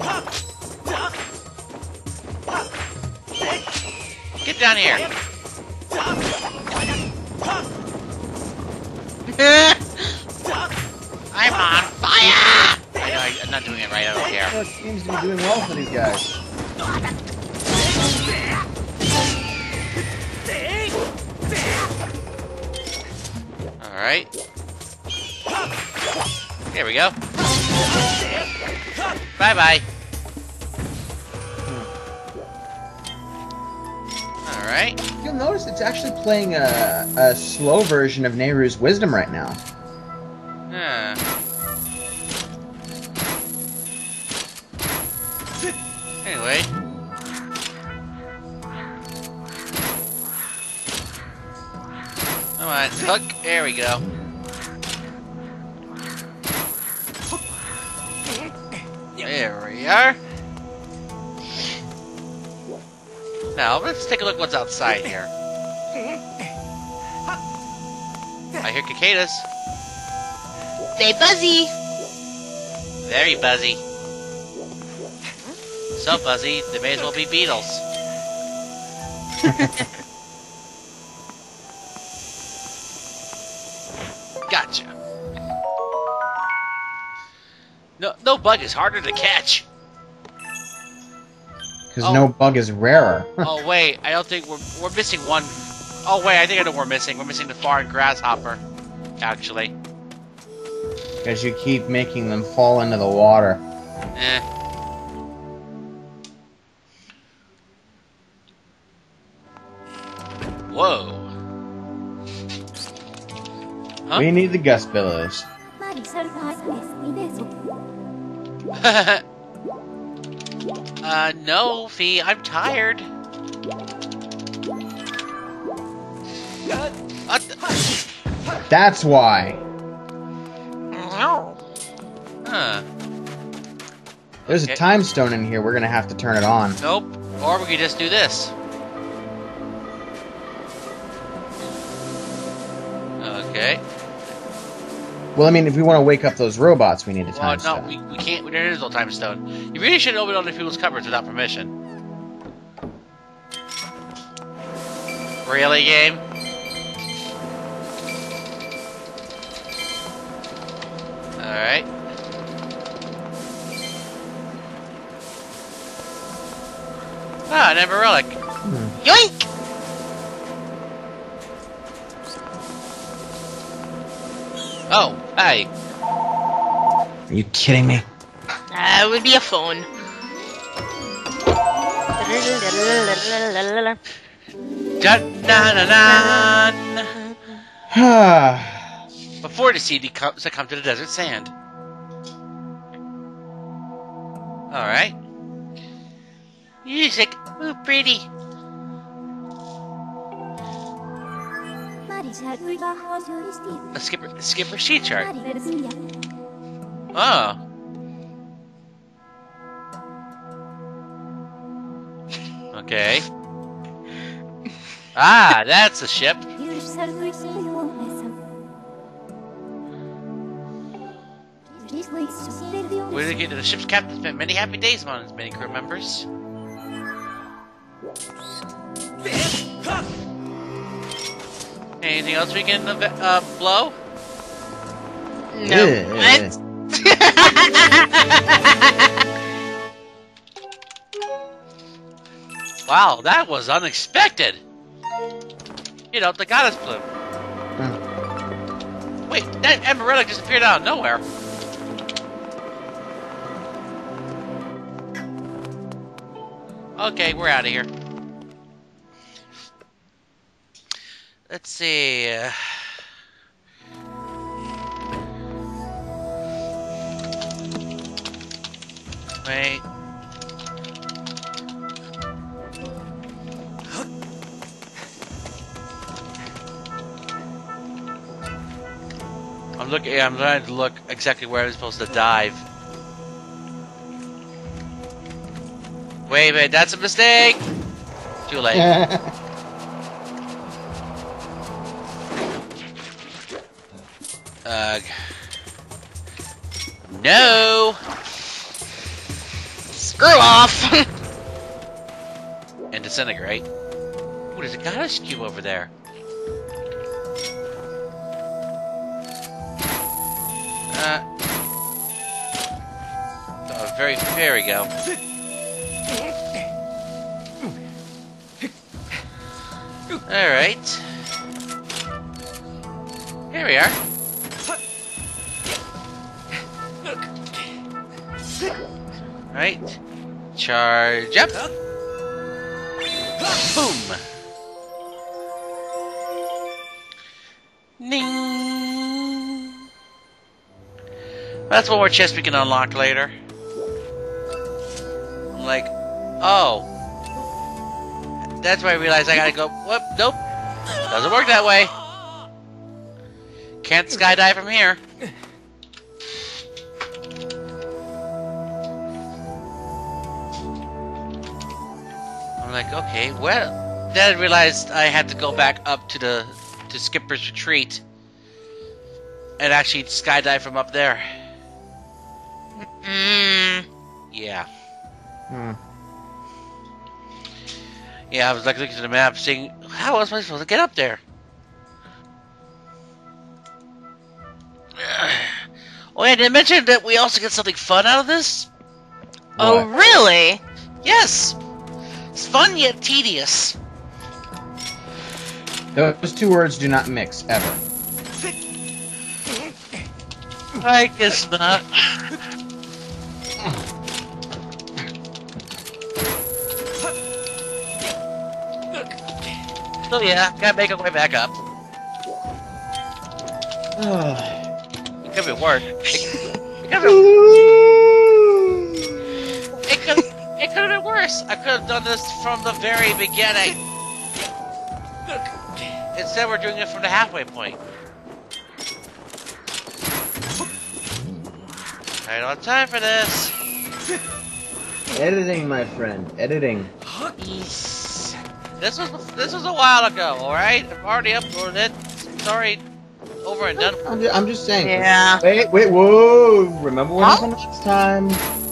[SPEAKER 3] Get down here. I'm on fire. I know. I, I'm not doing it right. I don't care.
[SPEAKER 2] Well, it seems to be doing well for these guys.
[SPEAKER 3] All right. There we go. Bye bye. All right.
[SPEAKER 2] You'll notice it's actually playing a, a slow version of Nayru's Wisdom right now.
[SPEAKER 3] Huh. Anyway. Come on, hook. There we go. There we are. Now, let's take a look what's outside here. I hear cicadas.
[SPEAKER 1] They buzzy.
[SPEAKER 3] Very buzzy. So buzzy, they may as well be beetles. gotcha. No, no bug is harder to catch.
[SPEAKER 2] Because
[SPEAKER 3] Oh.
[SPEAKER 2] no bug is rarer.
[SPEAKER 3] oh wait, I don't think we're we're missing one. Oh wait, I think I know what we're missing. We're missing the foreign grasshopper. Actually,
[SPEAKER 2] Because you keep making them fall into the water.
[SPEAKER 3] eh. Whoa. Huh?
[SPEAKER 2] We need the Gust
[SPEAKER 4] Bellows.
[SPEAKER 3] uh, no, Fi, I'm tired.
[SPEAKER 2] That's why.
[SPEAKER 3] Huh.
[SPEAKER 2] There's
[SPEAKER 3] okay.
[SPEAKER 2] a time stone in here. We're gonna have to turn it on.
[SPEAKER 3] Nope. Or we could just do this. Okay.
[SPEAKER 2] Well, I mean, if we want to wake up those robots, we need a
[SPEAKER 3] Well,
[SPEAKER 2] time
[SPEAKER 3] no,
[SPEAKER 2] stone.
[SPEAKER 3] we, we can't. There is no time stone. You really shouldn't open other people's cupboards without permission. Really, game? Alright. Ah, an Amber Relic.
[SPEAKER 1] Yoink!
[SPEAKER 3] Oh, hey.
[SPEAKER 2] Are you kidding me?
[SPEAKER 1] Uh, that would be a phone.
[SPEAKER 3] Before the seed comes to come to the desert sand. Alright. Music. Ooh, pretty. A skipper, a skipper
[SPEAKER 4] sea
[SPEAKER 3] chart. Oh. Okay. ah, that's a ship. We dedicated to the ship's captain spent many happy days among his many crew members. Anything else we can uh, blow?
[SPEAKER 1] No.
[SPEAKER 2] Yeah.
[SPEAKER 1] What?
[SPEAKER 3] Wow, that was unexpected. You know, the goddess bloom. Wait, that Amber Relic just appeared out of nowhere. Okay, we're out of here. Let's see. Wait. I'm looking. I'm trying to look exactly where I'm supposed to dive. Wait minute, that's a mistake. Too late. Ugh. No.
[SPEAKER 1] Screw off.
[SPEAKER 3] And disintegrate. Ooh, there's a goddess cube over there. Uh. Oh, very. There we go. All right. Here we are. Right. Charge up. Boom. Ning. That's one more chest we can unlock later. I'm like, oh. That's why I realized I gotta go. Whoop, nope. Doesn't work that way. Can't skydive from here. I'm like, okay, well, then I realized I had to go back up to the to Skipper's Retreat and actually skydive from up there.
[SPEAKER 1] mm,
[SPEAKER 3] Yeah,
[SPEAKER 2] Hmm.
[SPEAKER 3] yeah. I was like looking at the map, seeing how was I supposed to get up there? Oh yeah, did I mention that we also get something fun out of this?
[SPEAKER 1] oh, really?
[SPEAKER 3] Yes, it's fun yet tedious.
[SPEAKER 2] Those two words do not mix ever.
[SPEAKER 3] I guess not. So yeah, gotta make our way back up. It could be worse. It, could be, it could it could have been worse. I could have done this from the very beginning. Instead, we're doing it from the halfway point. I don't have time for this.
[SPEAKER 2] Editing, my friend. Editing.
[SPEAKER 3] This was this was a while ago. All right, I've already uploaded it. It's already over and done.
[SPEAKER 2] I'm just, I'm just saying.
[SPEAKER 1] Yeah.
[SPEAKER 2] Wait, wait, whoa! Remember what
[SPEAKER 1] Huh?
[SPEAKER 2] happened last time?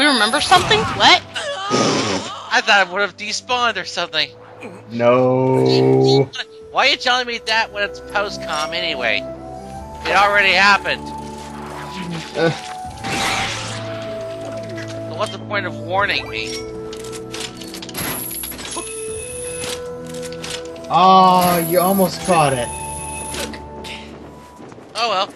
[SPEAKER 1] We remember something? What?
[SPEAKER 3] I thought it would have despawned or something.
[SPEAKER 2] No.
[SPEAKER 3] Why are you telling me that when it's post-com anyway? It already happened.
[SPEAKER 2] Uh,
[SPEAKER 3] So what's the point of warning me?
[SPEAKER 2] oh, you almost caught it.
[SPEAKER 3] Oh well.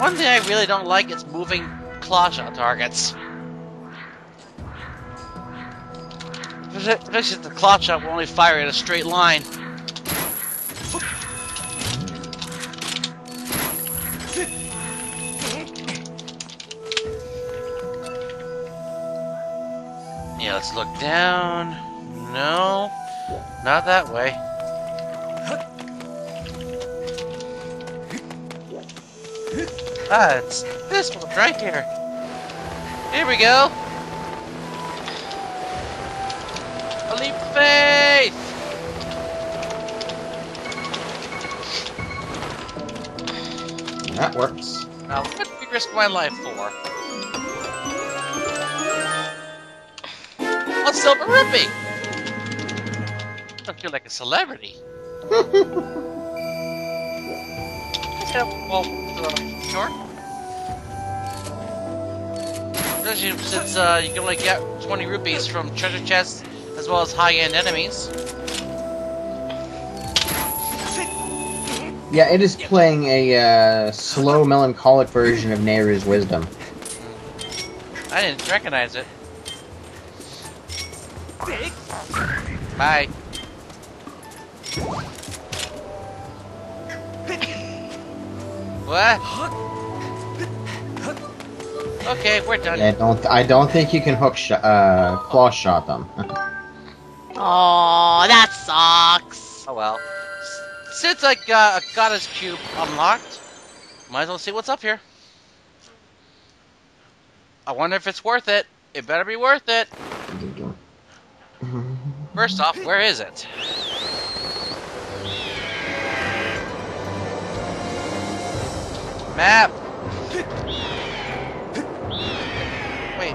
[SPEAKER 3] one thing I really don't like is moving clawshot targets. Especially is the clawshot. will only fire in a straight line. Yeah, let's look down. No, not that way. Ah, it's this one right here. Here we go. A leap of faith.
[SPEAKER 2] That works.
[SPEAKER 3] Now, what did we risk my life for? A silver rupee! I feel like a celebrity. Let's head up, well, sure. Especially since uh, you can only get 20 rupees from treasure chests as well as high-end enemies.
[SPEAKER 2] Yeah, it is playing a uh, slow, melancholic version of Nayru's Wisdom.
[SPEAKER 3] I didn't recognize it. Bye. What? Okay, we're done.
[SPEAKER 2] I don't. I don't think you can hook sh- uh, claw shot them.
[SPEAKER 1] Oh, that sucks.
[SPEAKER 3] Oh well. S- Since I got a goddess cube unlocked, might as well see what's up here. I wonder if it's worth it. It better be worth it. First off, where is it? Map. Wait,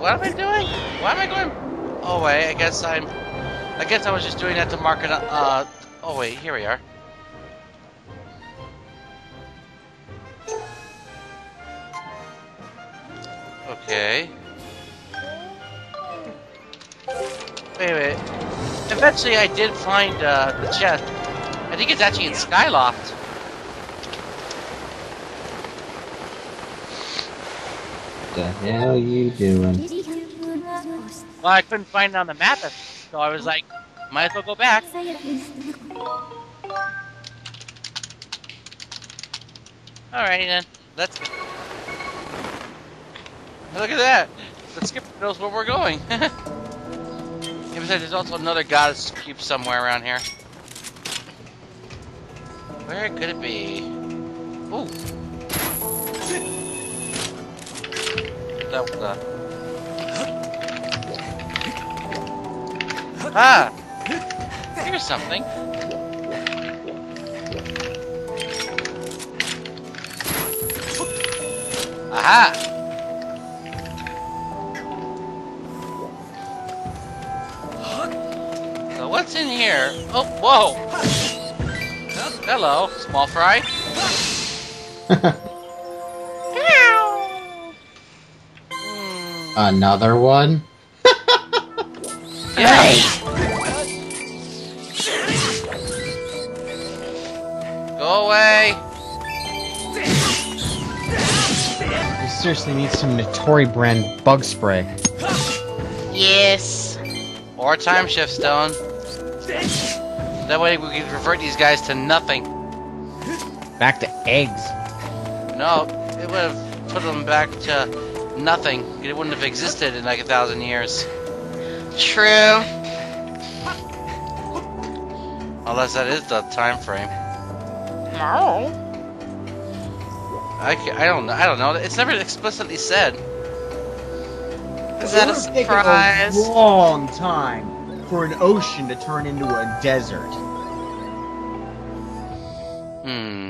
[SPEAKER 3] what am I doing? Why am I going? Oh wait, I guess I'm. I guess I was just doing that to mark it. Uh. Oh wait, here we are. Okay. Wait, wait. Eventually, I did find uh, the chest. I think it's actually in Skyloft.
[SPEAKER 2] The hell you doing?
[SPEAKER 3] Well, I couldn't find it on the map, so I was like, might as well go back. Alrighty then, let's go. Look at that! The skipper knows where we're going. there's also another goddess cube somewhere around here. Where could it be? Ooh. Ah! Here's something. Aha! So what's in here? Oh, whoa! Hello, small fry.
[SPEAKER 2] Another one?
[SPEAKER 3] Yay! Go away!
[SPEAKER 2] You seriously need some Notori brand bug spray.
[SPEAKER 1] Yes.
[SPEAKER 3] Or time shift stone. That way we can revert these guys to nothing.
[SPEAKER 2] Back to eggs.
[SPEAKER 3] No, it would have put them back to nothing. It wouldn't have existed in like a thousand years.
[SPEAKER 1] True.
[SPEAKER 3] Unless that is the time frame.
[SPEAKER 1] No.
[SPEAKER 3] I, ca- I don't know. I don't know. It's never explicitly said.
[SPEAKER 1] Is that a
[SPEAKER 2] It would've taken
[SPEAKER 1] surprise?
[SPEAKER 2] A long time for an ocean to turn into a desert.
[SPEAKER 3] Hmm.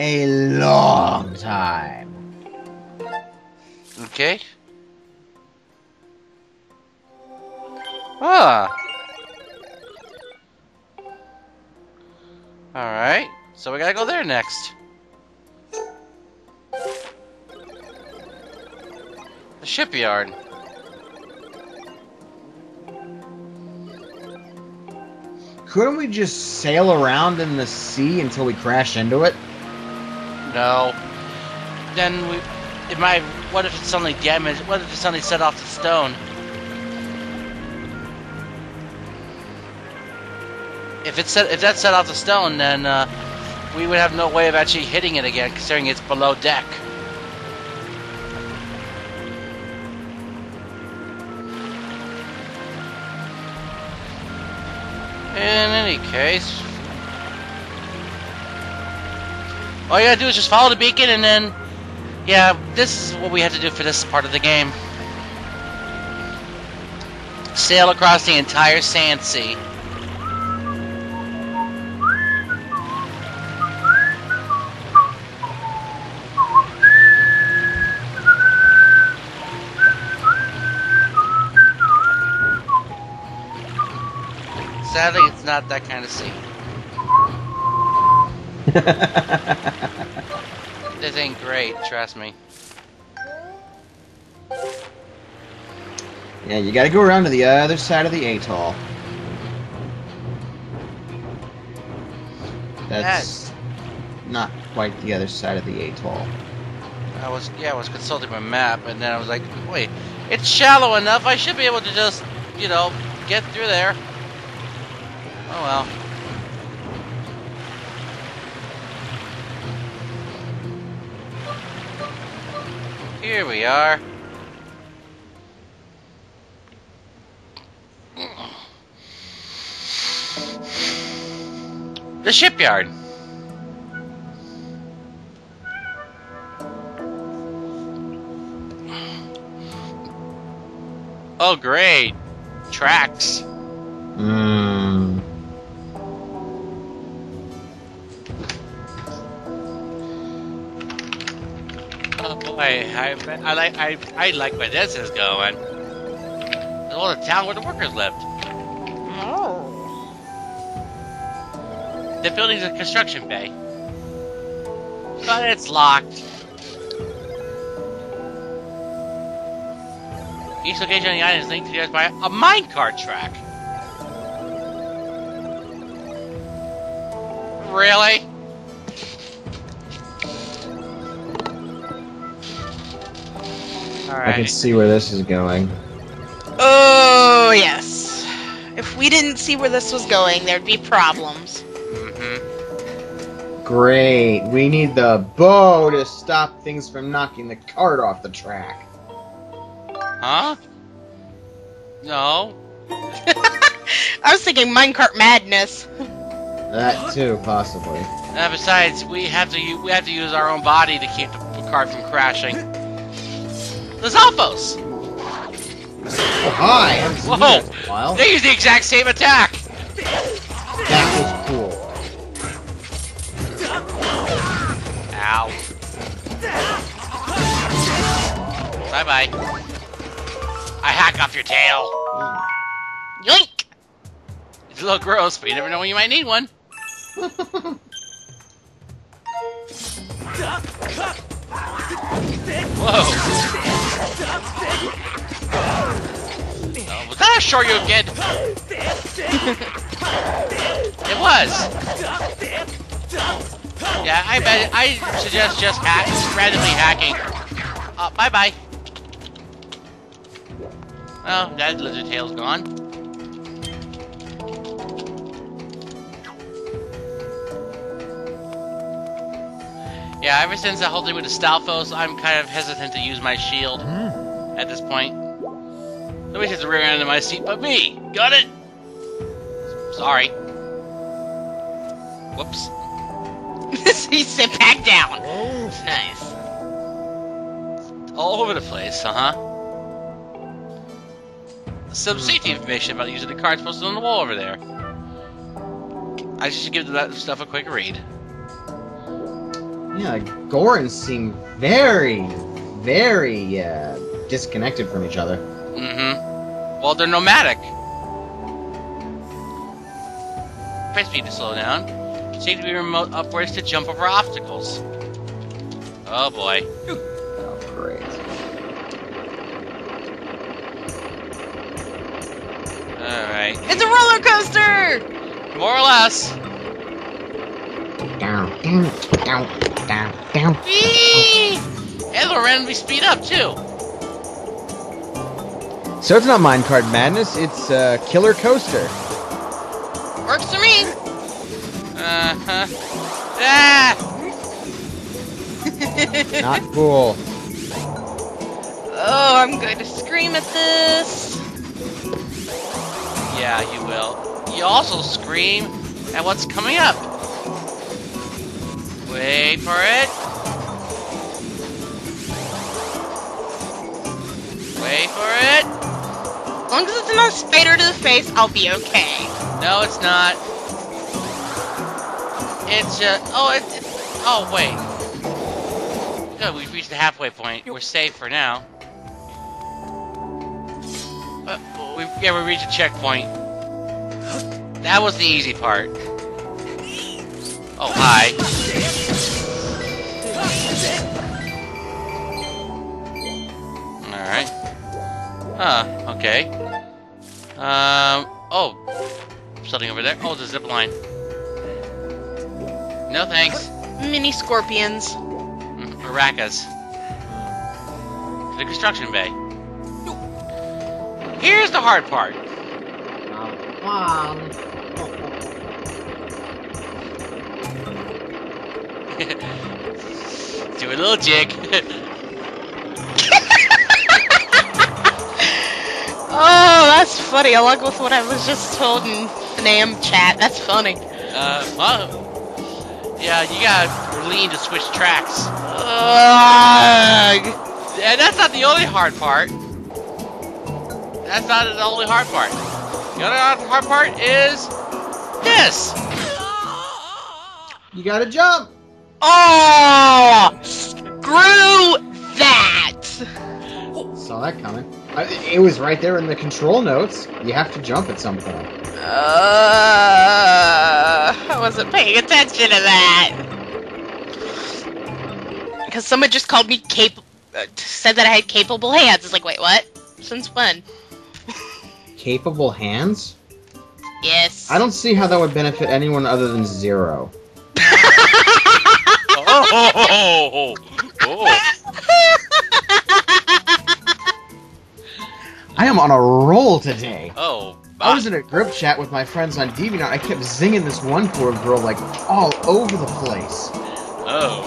[SPEAKER 2] A long time.
[SPEAKER 3] Okay. Ah. Alright. So we gotta go there next. The shipyard.
[SPEAKER 2] Couldn't we just sail around in the sea until we crash into it?
[SPEAKER 3] No. Then we, it might. What if it's suddenly damaged? What if it's suddenly set off the stone? If it's set, if that set off the stone, then uh, we would have no way of actually hitting it again, considering it's below deck. In any case, all you gotta do is just follow the beacon, and then, yeah, this is what we have to do for this part of the game. Sail across the entire sand sea. Sadly, it's not that kind of sea. This ain't great, trust me.
[SPEAKER 2] yeah, you gotta go around to the other side of the atoll. That's not quite the other side of the atoll.
[SPEAKER 3] I was yeah, I was consulting my map, and then I was like, wait, it's shallow enough. I should be able to just, you know, get through there. Oh well. Here we are. The shipyard. Oh, great. Tracks.
[SPEAKER 2] Mmm.
[SPEAKER 3] Boy, I, I like I, I like where this is going. Oh, the town where the workers lived.
[SPEAKER 1] Oh.
[SPEAKER 3] The building's a construction bay, but it's locked. Each location on the island is linked together by a minecart track. Really?
[SPEAKER 2] I can see where this is going.
[SPEAKER 1] Oh, yes. If we didn't see where this was going, there'd be problems.
[SPEAKER 3] Mm-hmm.
[SPEAKER 2] Great. We need the bow to stop things from knocking the cart off the track.
[SPEAKER 3] Huh? No.
[SPEAKER 1] I was thinking minecart madness.
[SPEAKER 2] That too, possibly.
[SPEAKER 3] Uh, besides, we have to we have to use our own body to keep the cart from crashing. The Zalfos!
[SPEAKER 2] Oh, hi! I haven't seen you
[SPEAKER 3] Whoa!
[SPEAKER 2] guys in a while.
[SPEAKER 3] They use the exact same attack!
[SPEAKER 2] That was cool.
[SPEAKER 3] Ow. Bye bye. I hack off your tail.
[SPEAKER 1] Yoink!
[SPEAKER 3] It's a little gross, but you never know when you might need one. Whoa. Oh, was that a Shoryuken? it was. Yeah, I bet. I suggest just hack, randomly hacking. Uh, bye bye. Oh, that lizard tail's gone. Yeah, ever since that whole thing with the Stalfos, I'm kind of hesitant to use my shield at this point. Nobody hits the rear end of my seat but me. Got it? Sorry. Whoops.
[SPEAKER 1] he sit back down. Nice.
[SPEAKER 3] All over the place, uh huh. Some safety information about using the cards posted on the wall over there. I should give that stuff a quick read.
[SPEAKER 2] Yeah, Gorons seem very, very uh, disconnected from each other.
[SPEAKER 3] Mm-hmm. Well, they're nomadic. Press B to slow down. Seem to be remote upwards to jump over obstacles. Oh boy.
[SPEAKER 2] Oh, great.
[SPEAKER 3] Alright.
[SPEAKER 1] It's a roller coaster!
[SPEAKER 3] More or less.
[SPEAKER 2] Down, down, down, down, down.
[SPEAKER 1] Whee!
[SPEAKER 3] And they'll randomly speed up too.
[SPEAKER 2] So it's not minecart madness, it's uh, killer coaster.
[SPEAKER 1] Works for me.
[SPEAKER 3] Uh-huh. Ah!
[SPEAKER 2] Not cool.
[SPEAKER 1] oh, I'm going to scream at this.
[SPEAKER 3] Yeah, you will. you also scream at what's coming up. Wait for it. Wait for it.
[SPEAKER 1] As long as it's not spider to the face, I'll be okay.
[SPEAKER 3] No, it's not. It's just. Oh, it's. it's oh, wait. Good, we've reached the halfway point. We're safe for now. Uh, we, yeah, we reached a checkpoint. That was the easy part. Oh, hi. Alright. Huh, okay. Um, oh. Something over there. Oh, the zip line. No thanks.
[SPEAKER 1] Mini scorpions.
[SPEAKER 3] Mm, To the construction bay. Here's the hard part.
[SPEAKER 6] Um,
[SPEAKER 3] Do a little jig.
[SPEAKER 1] Oh, that's funny. Along with what I was just told in the Fnam chat. That's funny.
[SPEAKER 3] uh, well, yeah, you gotta lean to switch tracks.
[SPEAKER 1] Ugh.
[SPEAKER 3] And that's not the only hard part. That's not the only hard part. The other hard part is this.
[SPEAKER 6] you gotta jump.
[SPEAKER 1] Oh, screw that.
[SPEAKER 6] Saw that coming. I, it was right there in the control notes. You have to jump at some point.
[SPEAKER 1] Uh, I wasn't paying attention to that. Because someone just called me cap- uh, said that I had capable hands. It's like, wait, what? Since when?
[SPEAKER 6] Capable hands?
[SPEAKER 1] Yes.
[SPEAKER 6] I don't see how that would benefit anyone other than Zero.
[SPEAKER 3] Oh, oh,
[SPEAKER 2] I am on a roll today.
[SPEAKER 3] oh.
[SPEAKER 2] I was in a group chat with my friends on DeviantArt. I kept zinging this one poor girl like all over the place.
[SPEAKER 3] Oh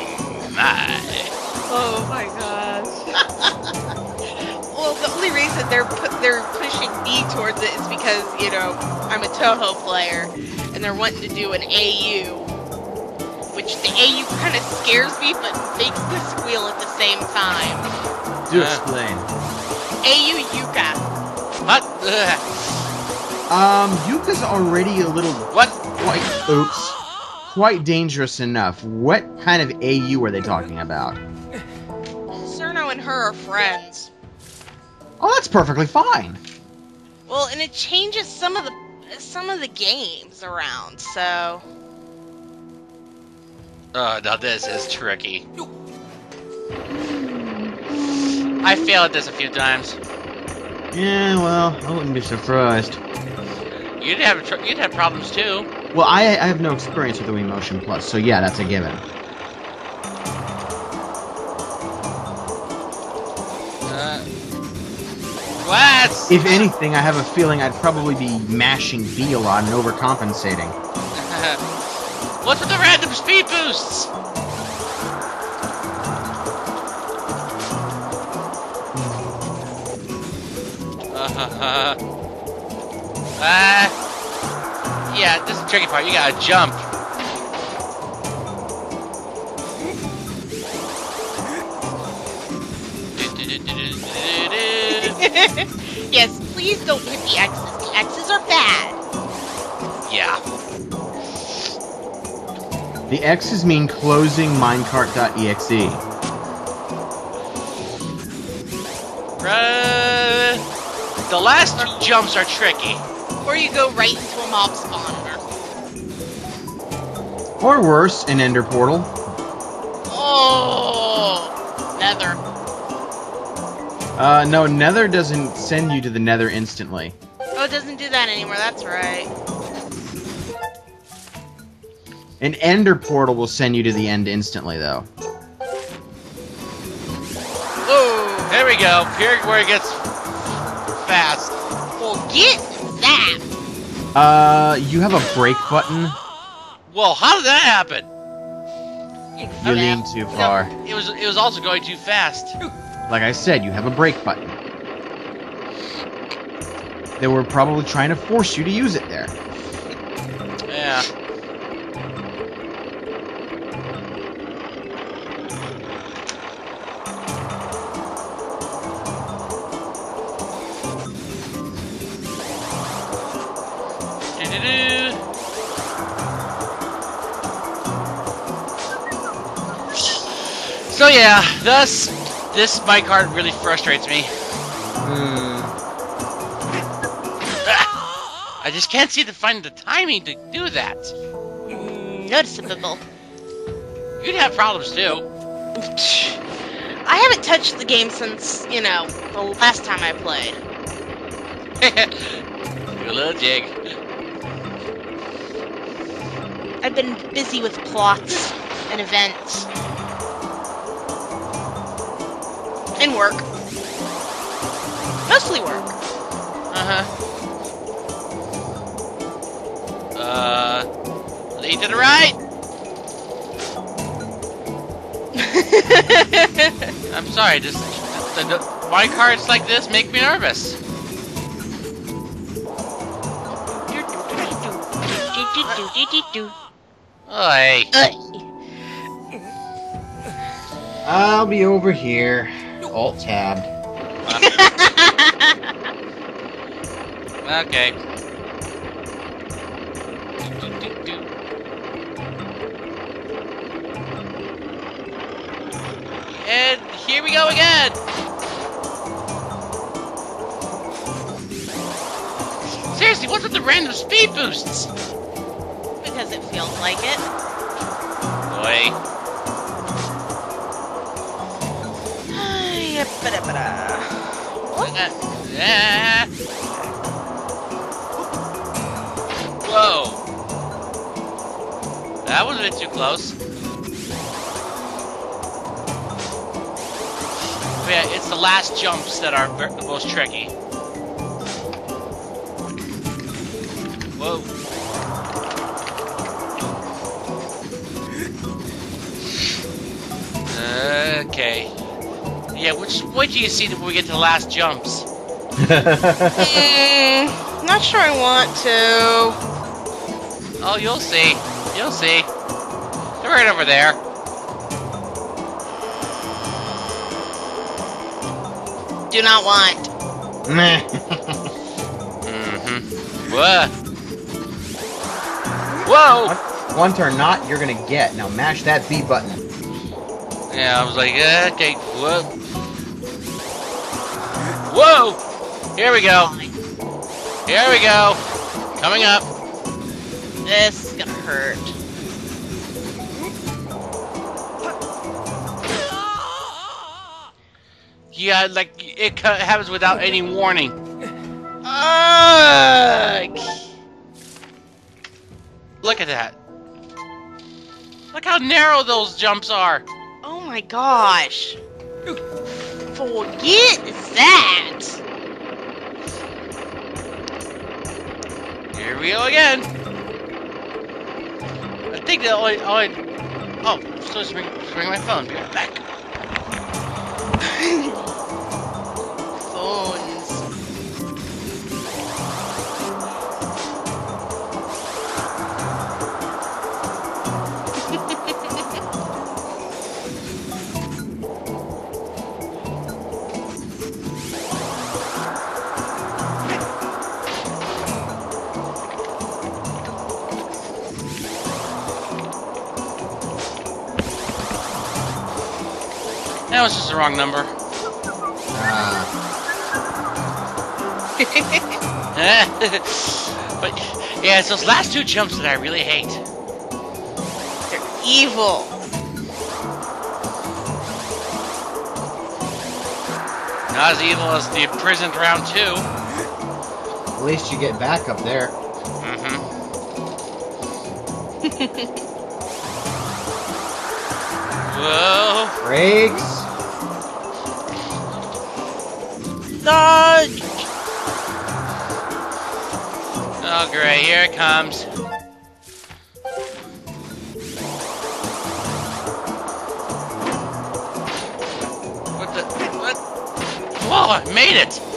[SPEAKER 3] my.
[SPEAKER 1] Oh my gosh. well, the only reason they're pu- they're pushing me towards it is because you know I'm a Touhou player, and they're wanting to do an AU, which the AU kind of scares me, but makes me squeal at the same time.
[SPEAKER 2] Do
[SPEAKER 3] Uh.
[SPEAKER 2] explain.
[SPEAKER 1] AU Yuka.
[SPEAKER 3] What? Ugh.
[SPEAKER 2] Um, Yuka's already a little
[SPEAKER 3] What?
[SPEAKER 2] quite oops, quite dangerous enough. What kind of AU are they talking about?
[SPEAKER 1] Cirno and her are friends.
[SPEAKER 2] Oh, that's perfectly fine.
[SPEAKER 1] Well, and it changes some of the some of the games around. So
[SPEAKER 3] Oh, now this is tricky. I failed at this a few times.
[SPEAKER 2] Yeah, well, I wouldn't be surprised.
[SPEAKER 3] You'd have tr- you'd have problems too.
[SPEAKER 2] Well, I, I have no experience with the Wii Motion Plus, so yeah, that's a given.
[SPEAKER 3] Uh, what?
[SPEAKER 2] If anything, I have a feeling I'd probably be mashing B a lot and overcompensating.
[SPEAKER 3] What's with the random speed boosts? Uh, uh, yeah, this is the tricky part. You gotta jump.
[SPEAKER 1] yes, please don't hit the X's. The X's are bad.
[SPEAKER 3] yeah.
[SPEAKER 2] The X's mean closing minecart.exe.
[SPEAKER 3] Uh, the last two jumps are tricky.
[SPEAKER 1] Or you go right into a mob spawner.
[SPEAKER 2] Or worse, an ender portal.
[SPEAKER 1] Oh, Nether.
[SPEAKER 2] Uh, no, Nether doesn't send you to the Nether instantly.
[SPEAKER 1] Oh, it doesn't do that anymore. That's right.
[SPEAKER 2] An ender portal will send you to the end instantly, though.
[SPEAKER 1] Whoa.
[SPEAKER 3] There we go. Here where it gets fast.
[SPEAKER 1] Well, get that.
[SPEAKER 2] Uh, you have a break button.
[SPEAKER 3] Well, how did that happen?
[SPEAKER 2] You lean too far.
[SPEAKER 3] It was it was also going too fast.
[SPEAKER 2] Like I said, you have a break button. They were probably trying to force you to use it there.
[SPEAKER 3] So yeah, thus this minecart really frustrates me.
[SPEAKER 6] Hmm.
[SPEAKER 3] I just can't seem to find the timing to do that.
[SPEAKER 1] Noticeable.
[SPEAKER 3] You'd have problems too.
[SPEAKER 1] I haven't touched the game since, you know, the last time I played.
[SPEAKER 3] Do a little jig.
[SPEAKER 1] I've been busy with plots and events. And work. Mostly work.
[SPEAKER 3] Uh huh. Uh, lead to the right. I'm sorry, just the, the, my cards like this make me nervous. Oi.
[SPEAKER 6] I'll be over here. Alt tabbed.
[SPEAKER 3] Okay. And here we go again. Seriously, what's with the random speed boosts?
[SPEAKER 1] because it feels like it.
[SPEAKER 3] Boy. Whoa. That was a bit too close. But yeah, it's the last jumps that are the most tricky. Whoa. Okay. Yeah, which way do you see when we get to the last jumps?
[SPEAKER 1] Mm, not sure I want to.
[SPEAKER 3] Oh, you'll see. You'll see. They're right over there.
[SPEAKER 1] Do not want.
[SPEAKER 6] Meh.
[SPEAKER 3] Mm-hmm. Whoa. Whoa!
[SPEAKER 6] One turn not you're gonna get. Now mash that B button.
[SPEAKER 3] Yeah, I was like, uh, okay, whoa. Whoa! Here we go. Here we go. Coming up.
[SPEAKER 1] This is gonna hurt.
[SPEAKER 3] Yeah, like, it happens without any warning.
[SPEAKER 1] Ugh.
[SPEAKER 3] Look at that. Look how narrow those jumps are.
[SPEAKER 1] Oh my gosh. Forget that.
[SPEAKER 3] Here we go again. I think that only, only oh, I'm supposed to bring, my phone. Back.
[SPEAKER 1] Phones.
[SPEAKER 3] That was just the wrong number.
[SPEAKER 6] Ah.
[SPEAKER 3] but yeah, it's those last two jumps that I really hate.
[SPEAKER 1] They're evil.
[SPEAKER 3] Not as evil as the imprisoned round two.
[SPEAKER 6] At least you get back up there.
[SPEAKER 3] Mm-hmm. Whoa.
[SPEAKER 6] Brakes.
[SPEAKER 1] Dodge.
[SPEAKER 3] Oh great, here it comes. What the what? Whoa, I made it!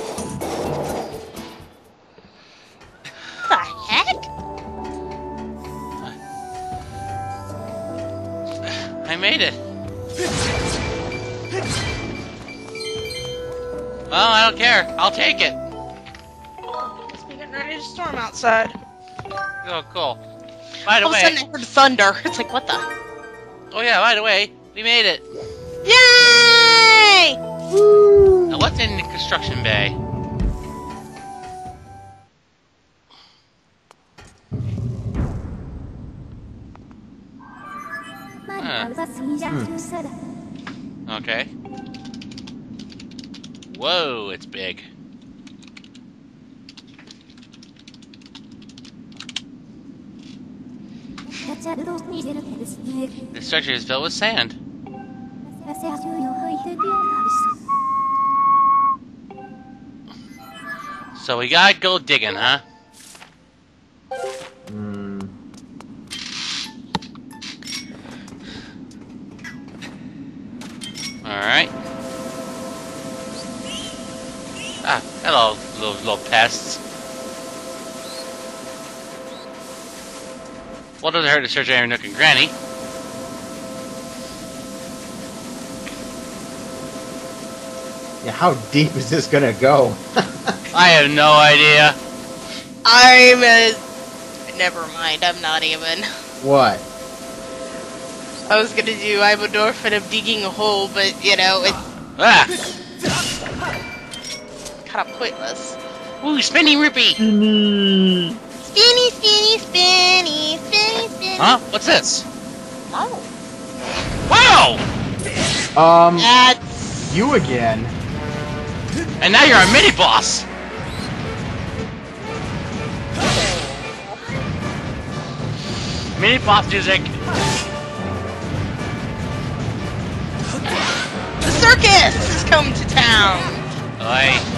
[SPEAKER 3] Don't care. I'll take it.
[SPEAKER 1] Must be getting ready to storm outside.
[SPEAKER 3] Oh, cool. By the
[SPEAKER 1] All of a
[SPEAKER 3] way,
[SPEAKER 1] sudden I heard thunder. It's like, what the?
[SPEAKER 3] oh yeah, by the way, we made it.
[SPEAKER 1] Yay!
[SPEAKER 3] Now, what's in the construction bay? Hmm. Okay. Whoa, it's big. The structure is filled with sand. So we gotta go digging, huh? Doesn't hurt to search every nook and granny?
[SPEAKER 6] yeah, how deep is this gonna go?
[SPEAKER 3] I have no idea.
[SPEAKER 1] I'm a. Never mind, I'm not even.
[SPEAKER 6] what?
[SPEAKER 1] I was gonna do I'm a dwarf and I'm digging a hole, but you know, it's
[SPEAKER 3] Ah!
[SPEAKER 1] kinda pointless.
[SPEAKER 3] Ooh, spinning rupee!
[SPEAKER 1] Spinny, spinny, spinny, spinny, spinny.
[SPEAKER 3] Huh? What's this?
[SPEAKER 1] Oh.
[SPEAKER 3] Wow!
[SPEAKER 6] Um,
[SPEAKER 1] That's.
[SPEAKER 6] you again.
[SPEAKER 3] And now you're a mini boss! Mini boss music!
[SPEAKER 1] The circus has come to town!
[SPEAKER 3] Oi.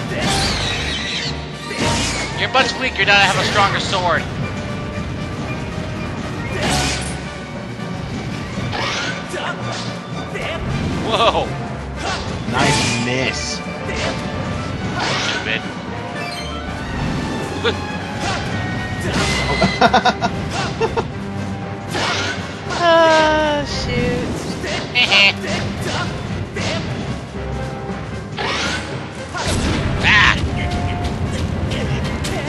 [SPEAKER 3] You're much weaker now I have a stronger sword. Whoa!
[SPEAKER 2] Nice miss.
[SPEAKER 3] Stupid.
[SPEAKER 1] Oh, shoot.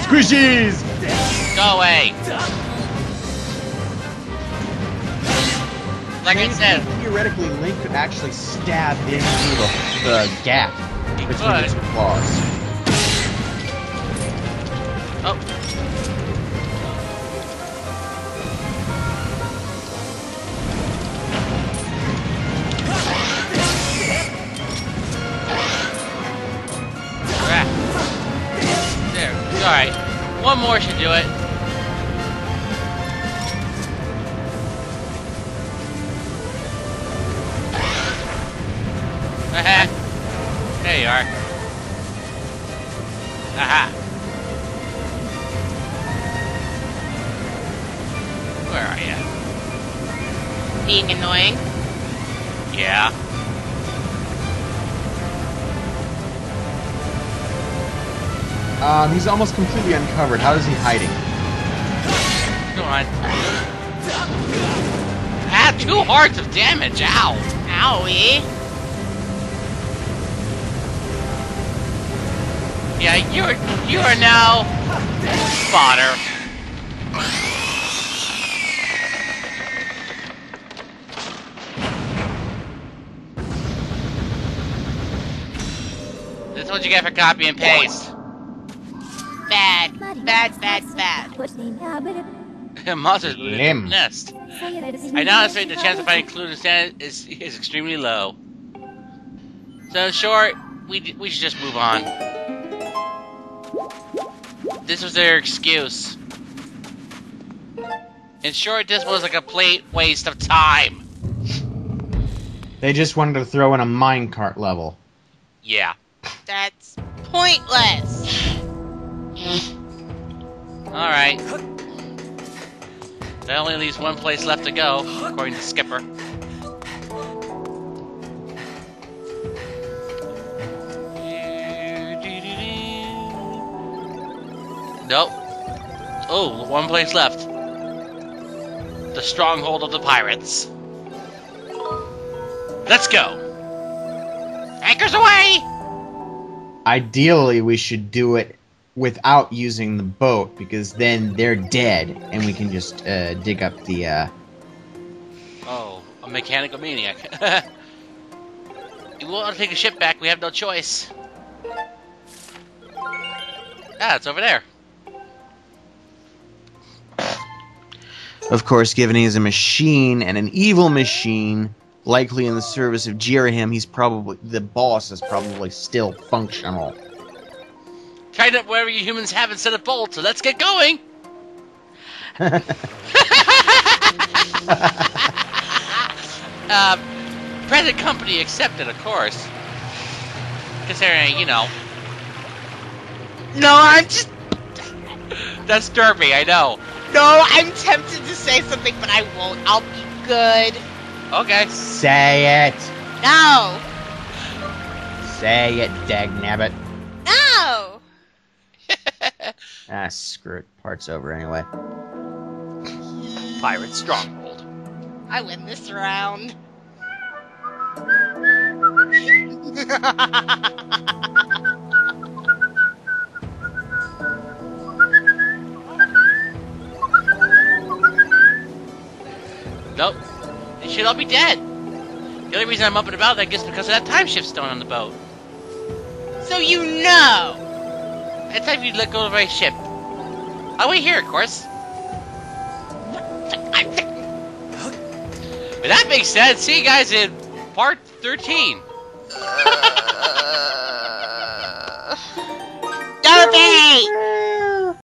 [SPEAKER 2] Squishies!
[SPEAKER 3] Go away! Like I said,
[SPEAKER 2] theoretically, Link could actually stab into the, the gap
[SPEAKER 3] he
[SPEAKER 2] between its
[SPEAKER 3] could.
[SPEAKER 2] claws.
[SPEAKER 3] One more should do it. Aha. There you are. Aha.
[SPEAKER 2] Um, he's almost completely uncovered. How is he hiding?
[SPEAKER 3] Go on. Ah, two hearts of damage. Ow.
[SPEAKER 1] Owie.
[SPEAKER 3] Yeah, you're you are now fodder. This is what you get for copy and paste.
[SPEAKER 1] Bad. Bad, bad, bad.
[SPEAKER 3] Monsters live in
[SPEAKER 2] Limb.
[SPEAKER 3] the nest. I now estimate the chance of finding clues in sand is is extremely low. So in short, we we should just move on. This was their excuse. In short, this was a complete waste of time.
[SPEAKER 2] They just wanted to throw in a minecart level.
[SPEAKER 3] Yeah.
[SPEAKER 1] That's pointless.
[SPEAKER 3] Alright. That only leaves one place left to go, according to Skipper. Nope. Oh, one place left. The stronghold of the pirates. Let's go. Anchors away!
[SPEAKER 2] Ideally, we should do it without using the boat because then they're dead and we can just uh, dig up the. Uh...
[SPEAKER 3] Oh, a mechanical maniac. We'll want to take a ship back. We have no choice. Ah, it's over there.
[SPEAKER 2] Of course, given he is a machine and an evil machine, likely in the service of Ghirahim, he's probably the boss is probably still functional.
[SPEAKER 3] Tighten up wherever you humans have instead of bolts, so let's get going! uh, present company accepted, of course. Considering, you know,
[SPEAKER 1] No, I'm just.
[SPEAKER 3] that's derpy, I know.
[SPEAKER 1] No, I'm tempted to say something, but I won't. I'll be good.
[SPEAKER 3] Okay.
[SPEAKER 2] Say it.
[SPEAKER 1] No!
[SPEAKER 2] Say it, dagnabbit.
[SPEAKER 1] No!
[SPEAKER 2] Ah, screw it. Part's over anyway.
[SPEAKER 3] Pirate Stronghold.
[SPEAKER 1] I win this round.
[SPEAKER 3] Nope. They should all be dead. The only reason I'm up and about, I guess, because of that time shift stone on the boat.
[SPEAKER 1] so you know!
[SPEAKER 3] It's time you let go of my ship. I'll wait here, of course. But that makes sense. See you guys in part 13.
[SPEAKER 1] Derpy!